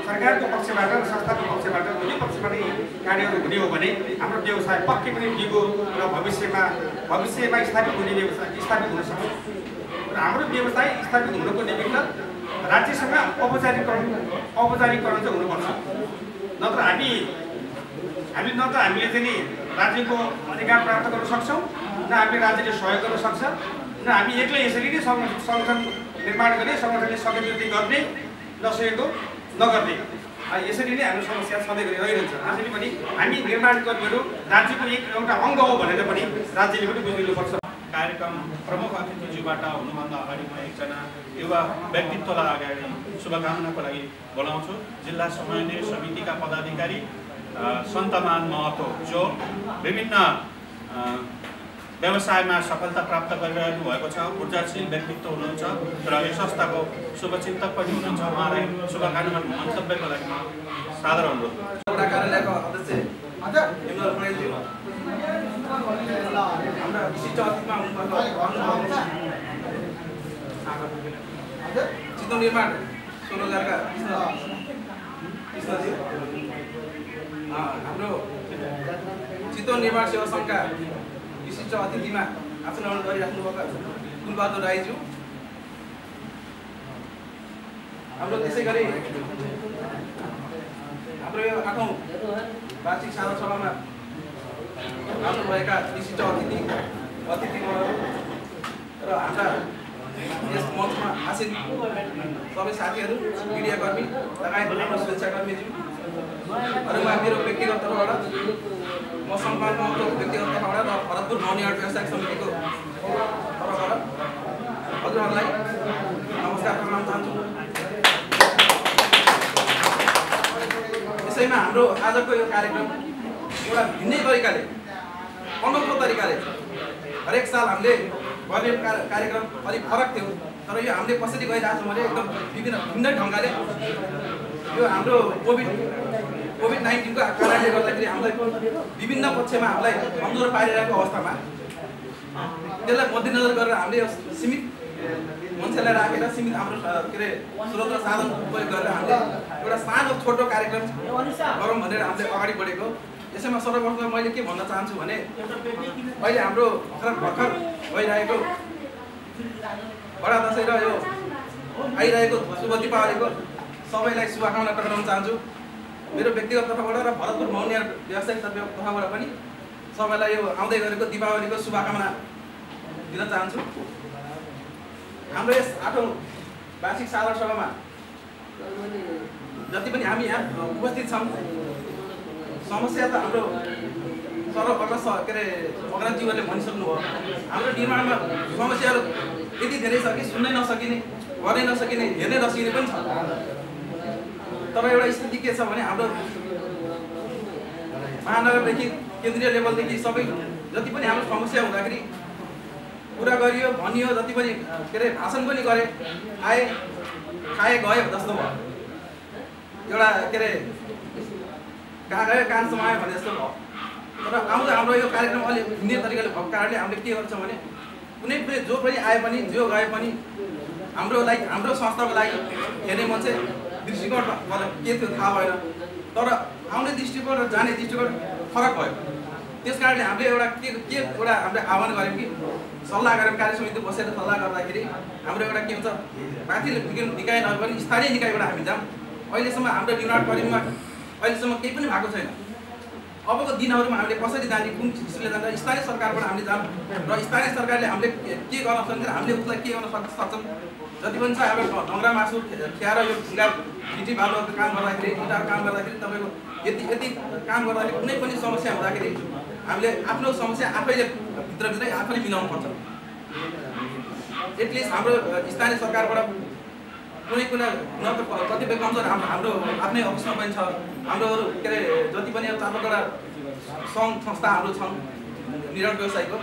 सरकारको पक्षबाट र संस्थाको पक्षबाट दुवै पक्षबाट यी कार्यहरू हुने हो भने हाम्रो व्यवसाय पक्कै पनि दिगो र भविष्यमा भविष्यमा स्थापित हुने व्यवसाय स्थापित हुन सक्छ। र हाम्रो व्यवसाय स्थापित हुनको निमित्त राज्यसँग औपचारिकरण औपचारिकरण चाहिँ हुनुपर्छ। नत्र हामी हामी न त हामीले चाहिँ नि राज्यको अधिकार प्राप्त गर्न सक्छौँ न हामीले राज्यले सहयोग गर्न सक्छ न हामी एक्लै यसरी नै सङ्ग- सङ्गठन निर्माण गर्ने सङ्गठनले सके जति गर्ने नसकेको नगर्ने। यसरी नै हाम्रो समस्या सधैँ गरी रहिरहन्छ। त्यसैले पनि हामी निर्माण कर्मीहरू राज्यको एक एउटा अङ्ग हो भनेर पनि राज्यले पनि बुझिदिनुपर्छ कार्यक्रम प्रमुख अतिथिज्यूबाट हुनुभन्दा अगाडि म एकजना युवा व्यक्तित्वलाई अगाडि शुभकामनाको लागि बोलाउँछु। जिल्ला समन्वय समितिका पदाधिकारी सन्तमान महतो जो विभिन्न व्यवसायमा सफलता प्राप्त गरिरहनु भएको छ ऊर्जाशील व्यक्तित्व हुनुहुन्छ र यो संस्थाको शुभचिन्तक पनि हुनुहुन्छ। उहाँलाई शुभकामना मन्तव्यको लागि म सादर अनुरोध हाम्रा चित्तो निर्माण सेवा सङ्घका विशिष्ट अतिथिमा ग्रहण गरिराख्नुभएका कुलबहादुर राईज्यू। हाम्रो त्यसै गरी हाम्रो यो आठौँ वार्षिक साधारण सभामा आउनुभएका विशिष्ट अतिथि अतिथिहरू र हाम्रा यस मञ्चमा आसीन सबै साथीहरू मिडियाकर्मी लगायत हाम्रो सुरक्षाकर्मीज्यू हरूमा मेरो व्यक्तिगत तर्फबाट म सम्मान महतो व्यक्तिगत तर्फबाट र भरतपुर नौनिहाट व्यवसायिक समितिको तर्फबाट हजुरहरूलाई नमस्कार गर्न चाहन्छु। यसैमा हाम्रो आजको यो कार्यक्रम एउटा भिन्नै तरिकाले अनौठो तरिकाले हरेक साल हामीले गर्ने कार्य- कार्यक्रम अलिक फरक थियो तर यो हामीले कसरी गइरहेको छौँ भने एकदम विभिन्न भिन्न ढङ्गले यो हाम्रो कोभिड कोभिड नाइन्टिनको कारणले गर्दाखेरि हामीलाई विभिन्न पक्षमा हामीलाई कमजोर पारिरहेको अवस्थामा त्यसलाई मध्यनजर गरेर हामीले सीमित मान्छेलाई राखेर सीमित हाम्रो के अरे स्रोत र साधन उपयोग गरेर हामीले एउटा सानो छोटो कार्यक्रम गरौँ भनेर हामीले अगाडि बढेको। यसैमा सर्वप्रथम मैले के भन्न चाहन्छु भने अहिले हाम्रो भर्खर भर्खर भइरहेको बडा दसैँ र यो आइरहेको शुभ दीपावलीको सबैलाई शुभकामना टक्राउन चाहन्छु। मेरो व्यक्तिगत तर्फबाट र भरतपुर मौनिया व्यावसायिक तर्फ तर्फबाट पनि सबैलाई यो आउँदै गरेको दीपावलीको शुभकामना दिन चाहन्छु। हाम्रो यस आठौँ वार्षिक साधारण सभामा जति पनि हामी यहाँ उपस्थित छौँ समस्या त हाम्रो सर्वप्रथम स के अरे अग्रजीहरूले भनिसक्नुभयो हाम्रो निर्माणमा समस्याहरू यति धेरै छ कि सुन्नै नसकिने गर्नै नसकिने हेर्नै नसकिने पनि छ। तर एउटा स्थिति के छ भने हाम्रो महानगरदेखि केन्द्रीय लेभलदेखि सबै जति पनि हाम्रो समस्या हुँदाखेरि कुरा गरियो भनियो जति पनि के अरे भाषण पनि गरे आए खाए गयो जस्तो भयो। एउटा के अरे कहाँ गयो कान समायो भने जस्तो भयो। तर आउँदा हाम्रो यो कार्यक्रम अलिक भिन्नै तरिकाले भएको कारणले हामीले के गर्छौँ भने कुनै पनि जो पनि आए पनि जो गए पनि हाम्रो लागि हाम्रो संस्थाको लागि हेर्ने मान्छे दृष्टिकोण मलाई के थियो थाहा भएन। तर आउने दृष्टिकोण र जाने दृष्टिकोण फरक भयो। त्यस कारणले हामीले एउटा के के एउटा हामीले आह्वान गऱ्यौँ कि सल्लाह गऱ्यौँ कार्य समिति बसेर सल्लाह गर्दाखेरि हाम्रो एउटा के हुन्छ माथि निकाय नभए पनि स्थानीय निकायबाट हामी जाऊँ अहिलेसम्म हाम्रो निर्माण कर्मीमा अहिलेसम्म केही पनि भएको छैन। अबको दिनहरूमा हामीले कसरी जाने कुन किसिमले जान्छ स्थानीय सरकारबाट हामीले जाऊँ र स्थानीय सरकारले हामीले के गर्न सक्छ हामीले उसलाई के गर्न सक् सक्छौँ जति पनि छ अब ढङ्ग्रा मासु खियाएर यो ढुङ्गा भिटी बालुवाको काम गर्दाखेरि इँटाको काम गर्दाखेरि तपाईँको यति यति काम गर्दाखेरि कुनै पनि समस्या हुँदाखेरि हामीले आफ्नो समस्या आफैले भित्रभित्रै आफैले मिलाउनु पर्छ एटलिस्ट हाम्रो स्थानीय सरकारबाट कुनै कुनै न त कतिपय कमजोर हाम्रो हाम्रो आफ्नै अफिसमा पनि छ हाम्रो के अरे जति पनि अब चापाकडा सङ्घ संस्था हाम्रो छन् निर्माण व्यवसायको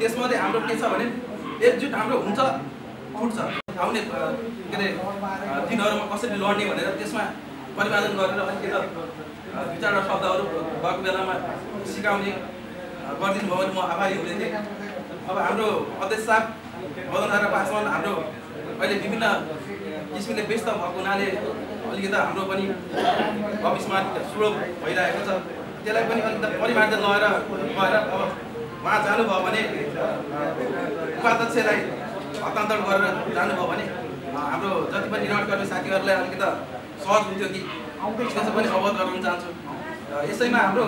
त्यसमध्ये हाम्रो के छ भने एकजुट हाम्रो हुन्छ फुट्छ आउने के अरे दिनहरूमा कसरी लड्ने भनेर त्यसमा परिमार्जन गरेर अलिकति दुई चारवटा शब्दहरू भएको बेलामा सिकाउने गरिदिनु भयो भने म आभारी हुने थिएँ। अब हाम्रो अध्यक्ष साहब मदन आएर पासवान हाम्रो अहिले विभिन्न किसिमले व्यस्त भएको हुनाले अलिकति हाम्रो पनि अफिसमा सुडो भइरहेको छ। त्यसलाई पनि अलिकति परिमार्जन लगाएर गएर अब उहाँ जानुभयो भने उपाध्यक्षलाई हस्तान्तरण गरेर जानुभयो भने हाम्रो जति पनि निर्माण गर्ने साथीहरूलाई अलिकति सहज हुन्थ्यो कि त्यसो पनि अवगत गराउन चाहन्छु। यसैमा हाम्रो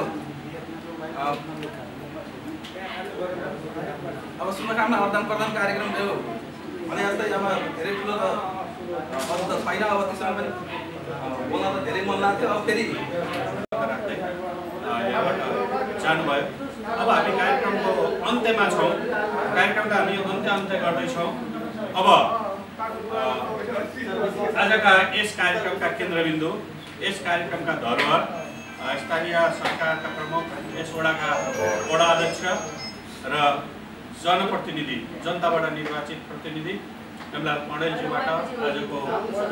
अब शुभकामना आदान प्रदान कार्यक्रम यो भने जस्तै अब धेरै ठुलो त अरू त छैन अब त्यसमा पनि बोल्न त धेरै मन लाग्थ्यो। अब फेरि यहाँबाट जानुभयो। अब हामी कार्यक्रमको अन्त्यमा छौँ। कार्यक्रमका हामी अन्त्य अन्त्य गर्दैछौँ। अब आजका यस कार्यक्रमका केन्द्रबिन्दु यस कार्यक्रमका धरोहर स्थानीय सरकारका प्रमुख यस वडाका वडा अध्यक्ष र जनप्रतिनिधि जनताबाट निर्वाचित प्रतिनिधि हेमलाल पौडेलज्यूबाट आजको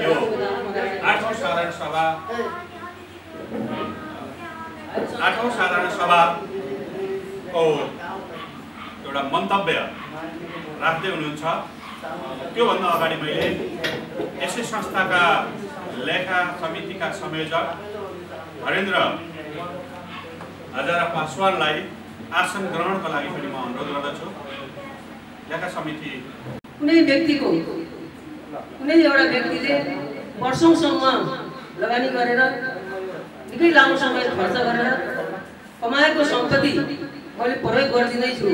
यो आठौँ साधारण सभा आठौँ साधारण सभाको एउटा मन्तव्य राख्दै हुनुहुन्छ। त्योभन्दा अगाडि मैले यसै संस्थाका लेखा समितिका संयोजक हरेन्द्र हजारा पासवानलाई आसन ग्रहणको लागि पनि म अनुरोध गर्दछु। लेखा समिति कुनै व्यक्तिको कुनै एउटा व्यक्तिले वर्षौँसम्म लगानी गरेर निकै लामो समय खर्च गरेर कमाएको सम्पत्ति मैले प्रयोग गरिदिँदैछु।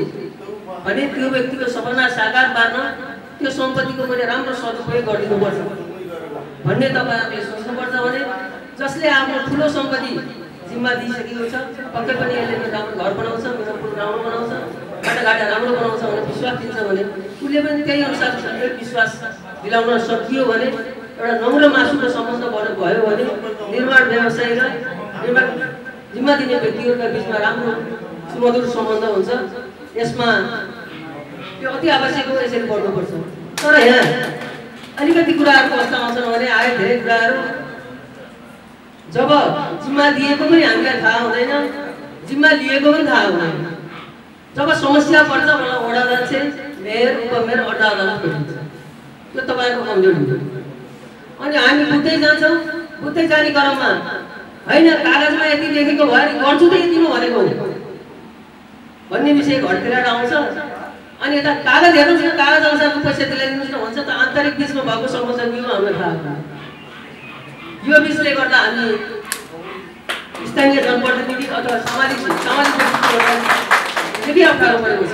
भने त्यो व्यक्तिको सपना साकार पार्न त्यो सम्पत्तिको मैले राम्रो सदुपयोग गरिदिनुपर्छ। भन्ने तपाईँहरूले सोच्नुपर्छ भने जसले आफ्नो ठुलो सम्पत्ति जिम्मा दिइसकेको छ पक्कै पनि यसले मेरो राम्रो घर बनाउँछ मेरो कुरो राम्रो बनाउँछ बाटाघाटा राम्रो बनाउँछ भने विश्वास दिन्छ भने उसले पनि त्यही अनुसार विश्वास दिलाउन सकियो भने एउटा नम्र मासुको सम्बन्ध भएर भयो भने निर्माण व्यवसाय र निर्माण जिम्मा दिने व्यक्तिहरूका बिचमा राम्रो सुमधुर सम्बन्ध हुन्छ। यसमा त्यो अति आवश्यक हो यसरी पढ्नुपर्छ। तर यहाँ अलिकति कुराहरू कस्ता आउँछन् भने आए धेरै कुराहरू। जब जिम्मा दिएको पनि हामीलाई थाहा हुँदैन जिम्मा लिएको पनि थाहा हुँदैन। जब समस्या पर्छ मलाई वडा अध्यक्ष मेयर उपमेयर अड्डा अदालत भेटिन्छ त्यो तपाईँहरूको कमजोरी हो। अनि हामी बुझ्दै जान्छौँ। बुझ्दै जाने क्रममा होइन कागजमा यति लेखेको नि गर्छु त यति म भनेको भन्ने विषय घरतिर आउँछ। अनि यता कागज हेर्नुहोस् न कागज अनुसारको पैसा दिलाइदिनुहोस् न भन्छ त आन्तरिक बिचमा भएको सम्बन्ध के हो हामीलाई थाहा हुँदैन यो बिचले गर्दा हामी स्थानीय जनप्रतिनिधि अथवा सामाजिक सामाजिक यति अप्ठ्यारो परेको छ।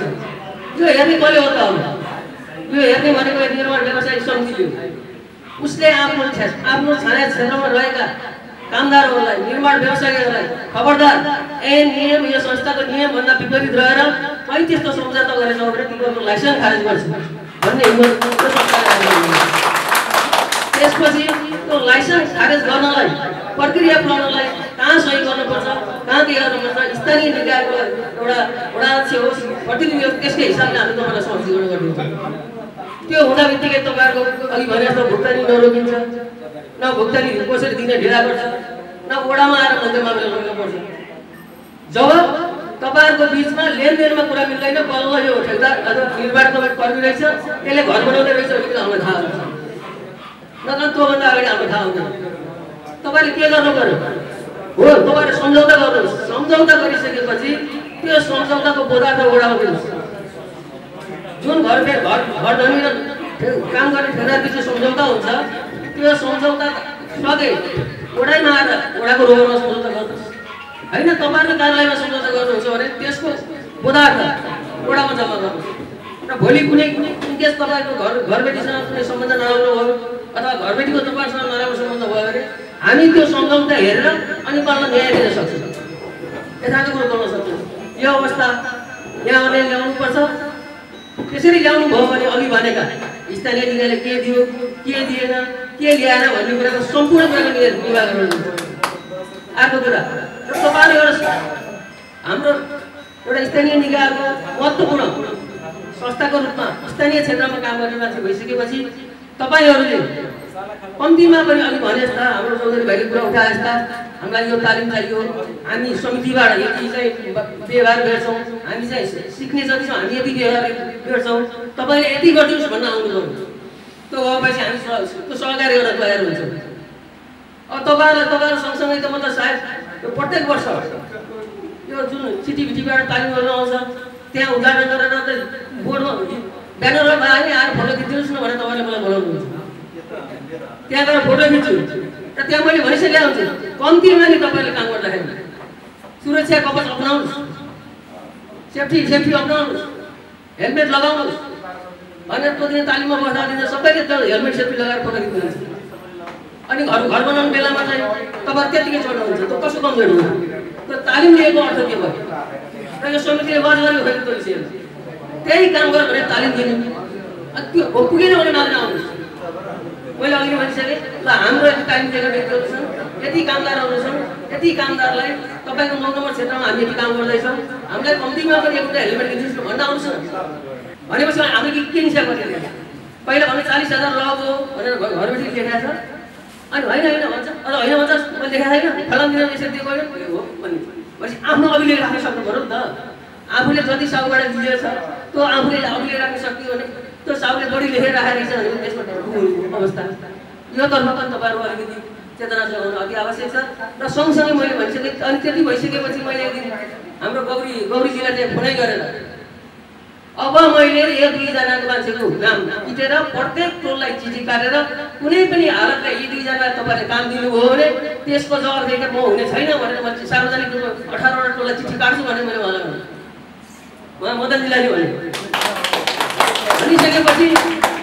यो हेर्ने कसले हो त यो हेर्ने भनेको निर्माण व्यवसाय समिति हो। उसले आफ्नो आफ्नो छाया क्षेत्रमा रहेका कामदारहरूलाई निर्माण व्यवसायीहरूलाई खबरदार। ए नियम यो संस्थाको नियमभन्दा विपरीत रहेर कहीँ त्यस्तो सम्झौता गरेछ भने तिनीहरूको लाइसेन्स खारेज गर्छ भन्ने। त्यसपछि त्यो लाइसेन्स खारेज गर्नलाई प्रक्रिया अपनाउनलाई कहाँ सही गर्नुपर्छ कहाँ के गर्नुपर्छ स्थानीय निकायको एउटा वडा होस् प्रतिनिधि होस् त्यसकै हिसाबले हामी तपाईँलाई सहजीकरण गरिदिन्छौँ त्यो हुँदा बित्तिकै तपाईँहरूको अघि भने जस्तो भुक्तानी नरोकिन्छ। न भुक्तानी कसरी दिन ढिला गर्छ न वडामा आएर मध्य मामिला गर्नुपर्छ जब तपाईँहरूको बिचमा लेनदेनमा कुरा मिल्दैन बल्ल यो ठेकदार अथवा निर्माण तपाईँ कर्मी रहेछ त्यसले घर बनाउँदै रहेछ भने हामीलाई थाहा हुन्छ नत्र त्योभन्दा अगाडि हाम्रो थाहा हुँदैन तपाईँले के गर्नु पर्यो हो तपाईँले सम्झौता गर्नुहोस् सम्झौता गरिसकेपछि त्यो सम्झौताको बोधा त ओडामा जुन घर फेर घर घर धनी र काम गर्ने ठेकेदार बिच सम्झौता हुन्छ त्यो सम्झौता सके ओडाइमा आएर ओडाको रोगमा सम्झौता गर्नुहोस् होइन तपाईँहरूले कार्यालयमा सम्झौता गर्नुहुन्छ भने त्यसको पदार्थ. ओडामा जम्मा गर्नुहोस् र भोलि कुनै इनकेस तपाईँको घर घरबेटीसँग कुनै सम्बन्ध नराम्रो भयो अथवा घरबेटीको तपाईँसँग नराम्रो सम्बन्ध भयो भने हामी त्यो सम्झौता हेरेर अनि बल्ल न्याय दिन सक्छौँ यथार्थ कुरो गर्न सक्छौँ यो अवस्था यहाँहरूले ल्याउनुपर्छ त्यसरी ल्याउनु भयो भने अघि भनेका स्थानीय निकायले के दियो के दिएन के ल्याएन भन्ने कुराको सम्पूर्ण कुराको नि- निवाह गर्नुहुन्छ अर्को कुरा र तपाईँहरू एउटा हाम्रो एउटा स्थानीय निकायको महत्त्वपूर्ण संस्थाको रूपमा स्थानीय क्षेत्रमा काम गर्ने मान्छे भइसकेपछि तपाईँहरूले कम्तीमा पनि अघि भने जस्ता हाम्रो चौधरी भाइले कुरा उठाए जस्ता हामीलाई यो तालिम चाहियो हामी समितिबाट यति चाहिँ व्यवहार गर्छौँ हामी चाहिँ सिक्ने जति छौँ हामी यति व्यवहार गर्छौँ तपाईँले यति गरिदिनुहोस् भन्न आउनु त्यो भएपछि हामी त्यो सहकारी गर्न तयार हुन्छौँ। अब तपाईँहरूलाई तपाईँहरू सँगसँगै त म त सायद यो प्रत्येक वर्ष यो जुन सिटिभिटीबाट तालिम गर्न आउँछ त्यहाँ उद्घाटन गरेर त बोर्डमा ब्यानरमा नि आएर फोटो खिचिदिनुहोस् न भनेर तपाईँले मलाई बोलाउनुहुन्छ त्यहाँ गएर फोटो खिच्छु। र त्यहाँ मैले भनिसकेको हुन्छु कम्तीमा नि तपाईँले काम गर्दाखेरि सुरक्षा कवच अप्नाउनुहोस्। सेफ्टी सेफ्टी अप्नाउनुहोस्। हेलमेट लगाउनुहोस्। भनेर त्यो दिन तालिममा बस्दा दिन सबैले त्यो हेलमेट सेफ्टी लगाएर खिच्नुहुन्छ अनि घर घर बनाउने बेलामा चाहिँ तपाईँ त्यतिकै चढ्नुहुन्छ त्यो कसो कमजोरी हो त्यो तालिम लिएको अर्थ के भयो? र यो समितिले वाज गरेको त्यो विषय त्यही काम गर भने तालिम दिनु। अनि त्यो हो पुगेन भने मात्र आउनुहोस्। मैले अघि भनिसकेँ ल हाम्रो यति टाइम दिएका व्यक्तिहरू छन् यति कामदारहरू छन् यति कामदारलाई तपाईँको नौ नम्बर क्षेत्रमा हामी यति काम गर्दैछौँ। हामीलाई कम्तीमा पनि एउटा हेलमेट किनिदिनुहोस् भन्न आउँछ भनेपछि हामीले के गरेर पहिला भने चालिस हजार लगो भनेर घर घरबेटी लेखाएको छ। अनि होइन होइन भन्छ। अझ होइन भन्छ मैले देखाएको छैन। फलाम दिन यसरी दिएको होइन। हो भन्ने। भनेपछि आफ्नो अभिलेख राख्न सक्नु पऱ्यो नि त। आफूले जति साउबाट दिएको छ त्यो आफूले अभिलेख राख्न सक्यो भने त्यो साउले बढी लेखेर राखेको छ भने त्यसमा अवस्था। यो तर्फ पनि तपाईँहरू अलिकति चेतना जगाउनु अति आवश्यक छ। र सँगसँगै मैले भनिसकेँ अनि त्यति भइसकेपछि मैले एक दिन हाम्रो गौरी गौरीजीलाई चाहिँ फोनै गरेर अब मैले एक दुईजनाको मान्छेको नाम टिपेर प्रत्येक टोललाई चिठी काटेर कुनै पनि हालतमा यी दुईजना तपाईँले काम दिनुभयो भने त्यसको जवाब दिएर म हुने छैन भनेर म सार्वजनिक रूपमा अठारवटा टोललाई चिठी काट्छु भनेर मैले उहाँलाई भने। उहाँ मदनजीलाई भने। भनिसकेपछि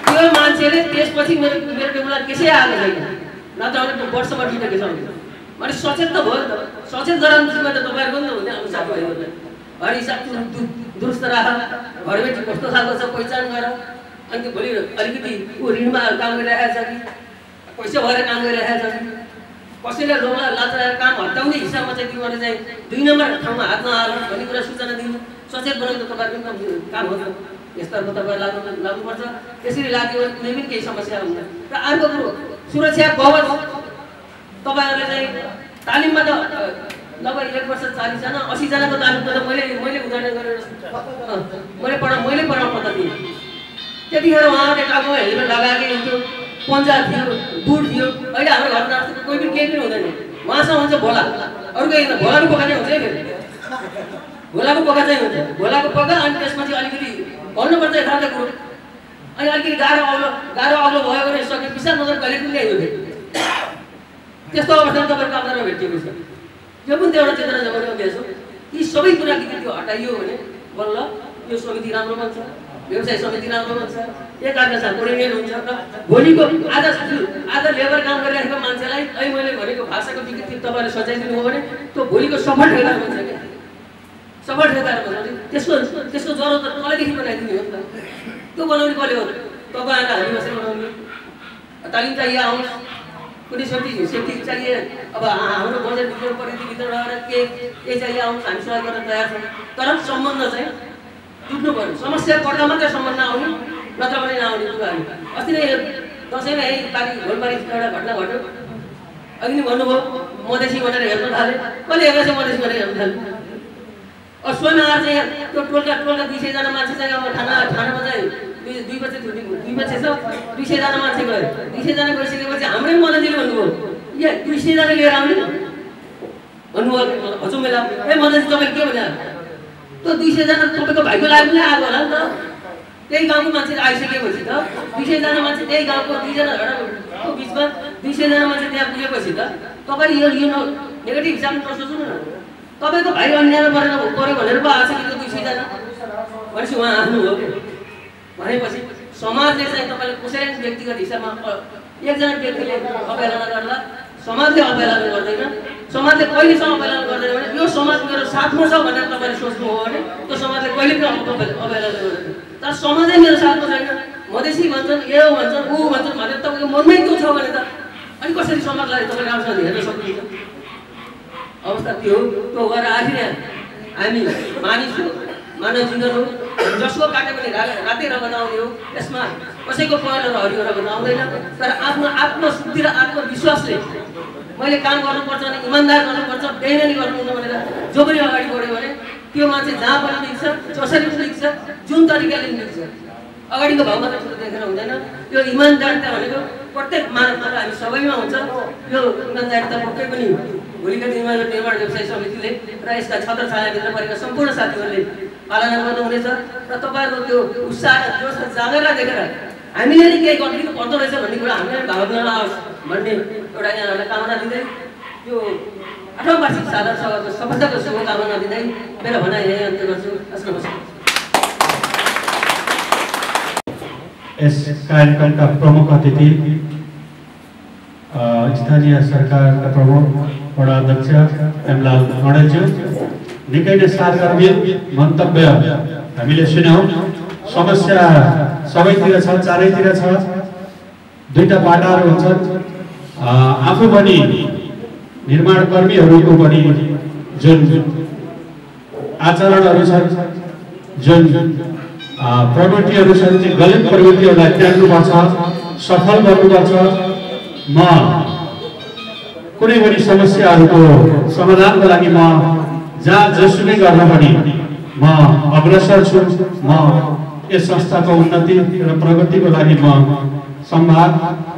त्यो मान्छेले त्यसपछि मेरो मेरो टेबुललाई त्यसै आएको छैन। नत्र भने वर्षमा दुइटा केस आउँछ मैले सचेत त भयो नि त। सचेत गराउनु त तपाईँहरूको नि त हुने हाम्रो साथीभाइहरूलाई हर हिसाब दुरुस्त राख घरबेटी कस्तो खालको छ पहिचान गर अनि त्यो भोलि अलिकति ऊ ऋणमा काम गरिरहेको छ कि पैसा भएर काम गरिरहेको छ कि कसैले लोला लाचाएर काम हटाउने हिसाबमा चाहिँ तिमीहरू चाहिँ दुई नम्बर ठाउँमा हात नहाल भन्ने कुरा सूचना दिनु। सचेत बनाउनु तपाईँहरूको काम हो त यस्ताको तपाईँ लाग्नु लाग्नुपर्छ त्यसरी लाग्यो भने कुनै पनि केही समस्या हुँदैन र अर्को कुरो सुरक्षा कवच तपाईँहरूले चाहिँ तालिममा त लगभग एक वर्ष चालिसजना असीजनाको तालिममा त मैले मैले उदाहरण गरेर मैले पढा मैले पढाउनु पर्दा थिएँ त्यतिखेर उहाँहरूले टाउकोमा हेलमेट लगाएकै हुन्थ्यो पन्जा थियो बुट थियो। अहिले हाम्रो घरमा कोही पनि केही पनि हुँदैन। उहाँसँग हुन्छ भोला। अरू केही होइन भोलाको पोका चाहिँ हुन्छ है फेरि। भोलाको पोका चाहिँ हुन्छ। भोलाको पोका अनि त्यसपछि अलिकति भन्नुपर्छ यथार्थ कुरो। अनि अलिकति गाह्रो अग्लो गाह्रो अग्लो भयो भने सके विशाल नजर कहिले पनि ल्याइयो फेरि। त्यस्तो अवस्थामा तपाईँको आपदामा भेटिएको छ यो पनि त्यो एउटा चेतना अभ्यास हो यी सबै कुरा कि त्यो हटाइयो भने बल्ल यो समिति राम्रो बन्छ व्यवसाय समिति राम्रो बन्छ एकार्का साथ कोर्डिनेट हुन्छ र भोलिको आज आज लेबर काम गरिरहेको मान्छेलाई अहिले मैले भनेको भाषाको विकृति तपाईँले सजाइदिनु हो भने त्यो भोलिको सफल ठेगार बन्छ क्या। सफल ठेगार बन्छ त्यसको त्यसको ज्वरो त तलैदेखि बनाइदिने हो नि त। त्यो बनाउने कसले हो तपाईँ आएर हामी बसेर बनाउने? तालिम चाहिए आउनुहोस् कुनै सेफ्टी सेफ्टी चाहिए अब हाम्रो बजेटभित्र परिधिभित्र रहेर के के चाहिए आउनुहोस् हामी सहयोग गर्न तयार छौँ तर सम्बन्ध चाहिँ जुट्नु पऱ्यो समस्या पर्दा मात्रै सम्बन्ध आउने नत्र भने नआउने कुराहरू अस्ति नै दसैँमा यही पारी घोलपारी एउटा घटना घट्यो अघि नै भन्नुभयो मधेसी भनेर हेर्न थाले कसले हेर्दा चाहिँ मधेसी भनेर हेर्न थाल्यो अब आएर चाहिँ त्यो टोलका टोलका दुई सयजना मान्छे चाहिँ अब थाना थानामा चाहिँ दुई दुई बजे छुट्टी दुई बजे छ दुई सयजना मान्छे गयो। दुई सयजना गइसकेपछि हाम्रै मदनजीले भन्नुभयो। या दुई सयजना लिएर आउने? भन्नुभयो हजुर मेला। ए मदनजी तपाईँले के भने त्यो दुई सयजना तपाईँको भाइको लागि पनि आएको होला नि त। त्यही गाउँको मान्छे आइसकेपछि त। दुई सयजना मान्छे त्यही गाउँको दुईजना झगडाको बिचमा दुई सयजना मान्छे त्यहाँ पुगेपछि त तपाईँले यो यो नेगेटिभ हिसाबले नसोच्नु न। तपाईँको भाइ अन्यायमा परेर पऱ्यो भनेर पो आएको छ कि दुई सयजना भनेपछि उहाँ आफ्नो हो। भनेपछि समाजले चाहिँ तपाईँले पनि व्यक्तिगत हिसाबमा एकजना व्यक्तिले अवहेलना गर्ला? समाजले अवहेलना गर्दैन। समाजले कहिलेसम्म अवहेलना गर्दैन भने यो समाज मेरो साथमा छ भनेर तपाईँले सोच्नु हो भने त्यो समाजले कहिले पनि अवहे- अवहेलना गर्दैन। तर समाजै मेरो साथमा छैन। मधेसी भन्छन् ए भन्छन् ऊ भन्छन् भनेर तपाईँको मनमै त्यो छ भने त अनि कसरी समाजलाई तपाईँले राम्रोसँग हेर्न सक्नुहुन्छ? अवस्था त्यो त्यो भएर आखिर हामी मानिस मानव जीवन हो जसको काटे पनि रा रातै रगत आउने हो यसमा कसैको पहेँलो र हरियो रगत आउँदैन तर आफ्नो आत्मशुद्धि र आत्मविश्वासले मैले काम गर्नुपर्छ भने इमान्दार गर्नुपर्छ बेइमानी गर्नुहुन्न भनेर जो पनि अगाडि बढ्यो भने त्यो मान्छे जहाँ पनि मिल्छ जसरी पनि मिल्छ जुन तरिकाले मिल्छ अगाडिको भाव मात्र ठुलो देखेर हुँदैन। यो इमान्दारिता भनेको प्रत्येक मानवमा र हामी सबैमा हुन्छ। यो इमान्दारिता पक्कै पनि भोलिका दिनमा निर्माण व्यवसाय समितिले र यसका छत्र छायाभित्र परेका सम्पूर्ण साथीहरूले पालना गर्नुहुनेछ र तपाईँहरूको त्यो उत्साह जोस र जागरलाई देखेर हामीले केही गर्नु पर्दो रहेछ भन्ने कुरा हामीलाई भावना आओस्, भन्ने एउटा यहाँहरूलाई कामना दिँदै। यो आठौँ वार्षिक साधारण सभाको सफलताको शुभकामना दिँदै मेरो भनाइ यही अन्त्य गर्छु। हस्, नमस्कार। यस कार्यक्रमका प्रमुख अतिथि स्थानीय सरकारका प्रमुख वडा अध्यक्ष एमलाल नडेलज्यू निकै नै सारगर्भित मन्तव्य हामीले सुन्यौँ। समस्या सबैतिर छ चारैतिर छ। दुईटा बाटाहरू हुन्छन् आफू पनि निर्माण कर्मीहरूको पनि जुन आचरणहरू छन् जुन प्रवृत्तिहरू छन् ती गलत प्रवृत्तिहरूलाई त्याग्नुपर्छ सफल गर्नुपर्छ। म कुनै पनि समस्याहरूको समाधानको लागि म जहाँ जसुकै गर्न पनि म अग्रसर छु. म यस संस्थाको उन्नति र प्रगतिको लागि म सम्भाग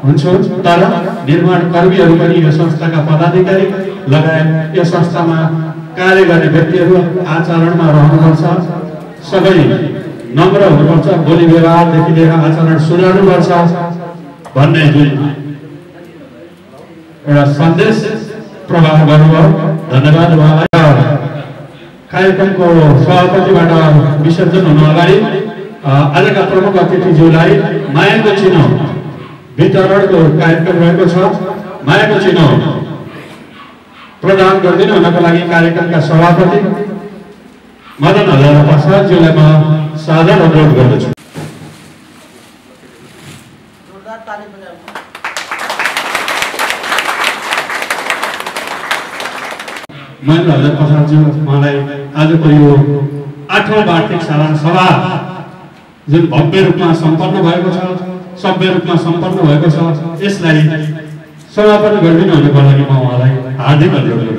हुन्छु। तर निर्माण कर्मीहरू पनि यो संस्थाका पदाधिकारी लगायत यो संस्थामा कार्य गर्ने व्यक्तिहरू आचरणमा रहनुपर्छ सबै नम्र हुनुपर्छ बोली व्यवहारदेखि लिएर आचरण सुधार्नुपर्छ भन्ने जुन एउटा सन्देश प्रवाह गर्नुभयो। धन्यवाद उहाँलाई कार्यक्रमको सभापतिबाट विसर्जन हुनु अगाडि आजका प्रमुख अतिथिज्यूलाई मायाको चिनो वितरणको कार्यक्रम रहेको छ। मायाको चिनो प्रदान गरिदिनु हुनको लागि कार्यक्रमका सभापति मदन हजार प्रसादज्यूलाई म साझा अनुरोध गर्दछु। महेन्द्र हजार प्रसादज्यू मलाई आजको यो आठौँ वार्षिक साधारण सभा जुन भव्य रूपमा सम्पन्न भएको छ सभ्य रूपमा सम्पन्न भएको छ यसलाई समापन गरिदिनु हुनुको लागि म उहाँलाई हार्दिक अनुरोध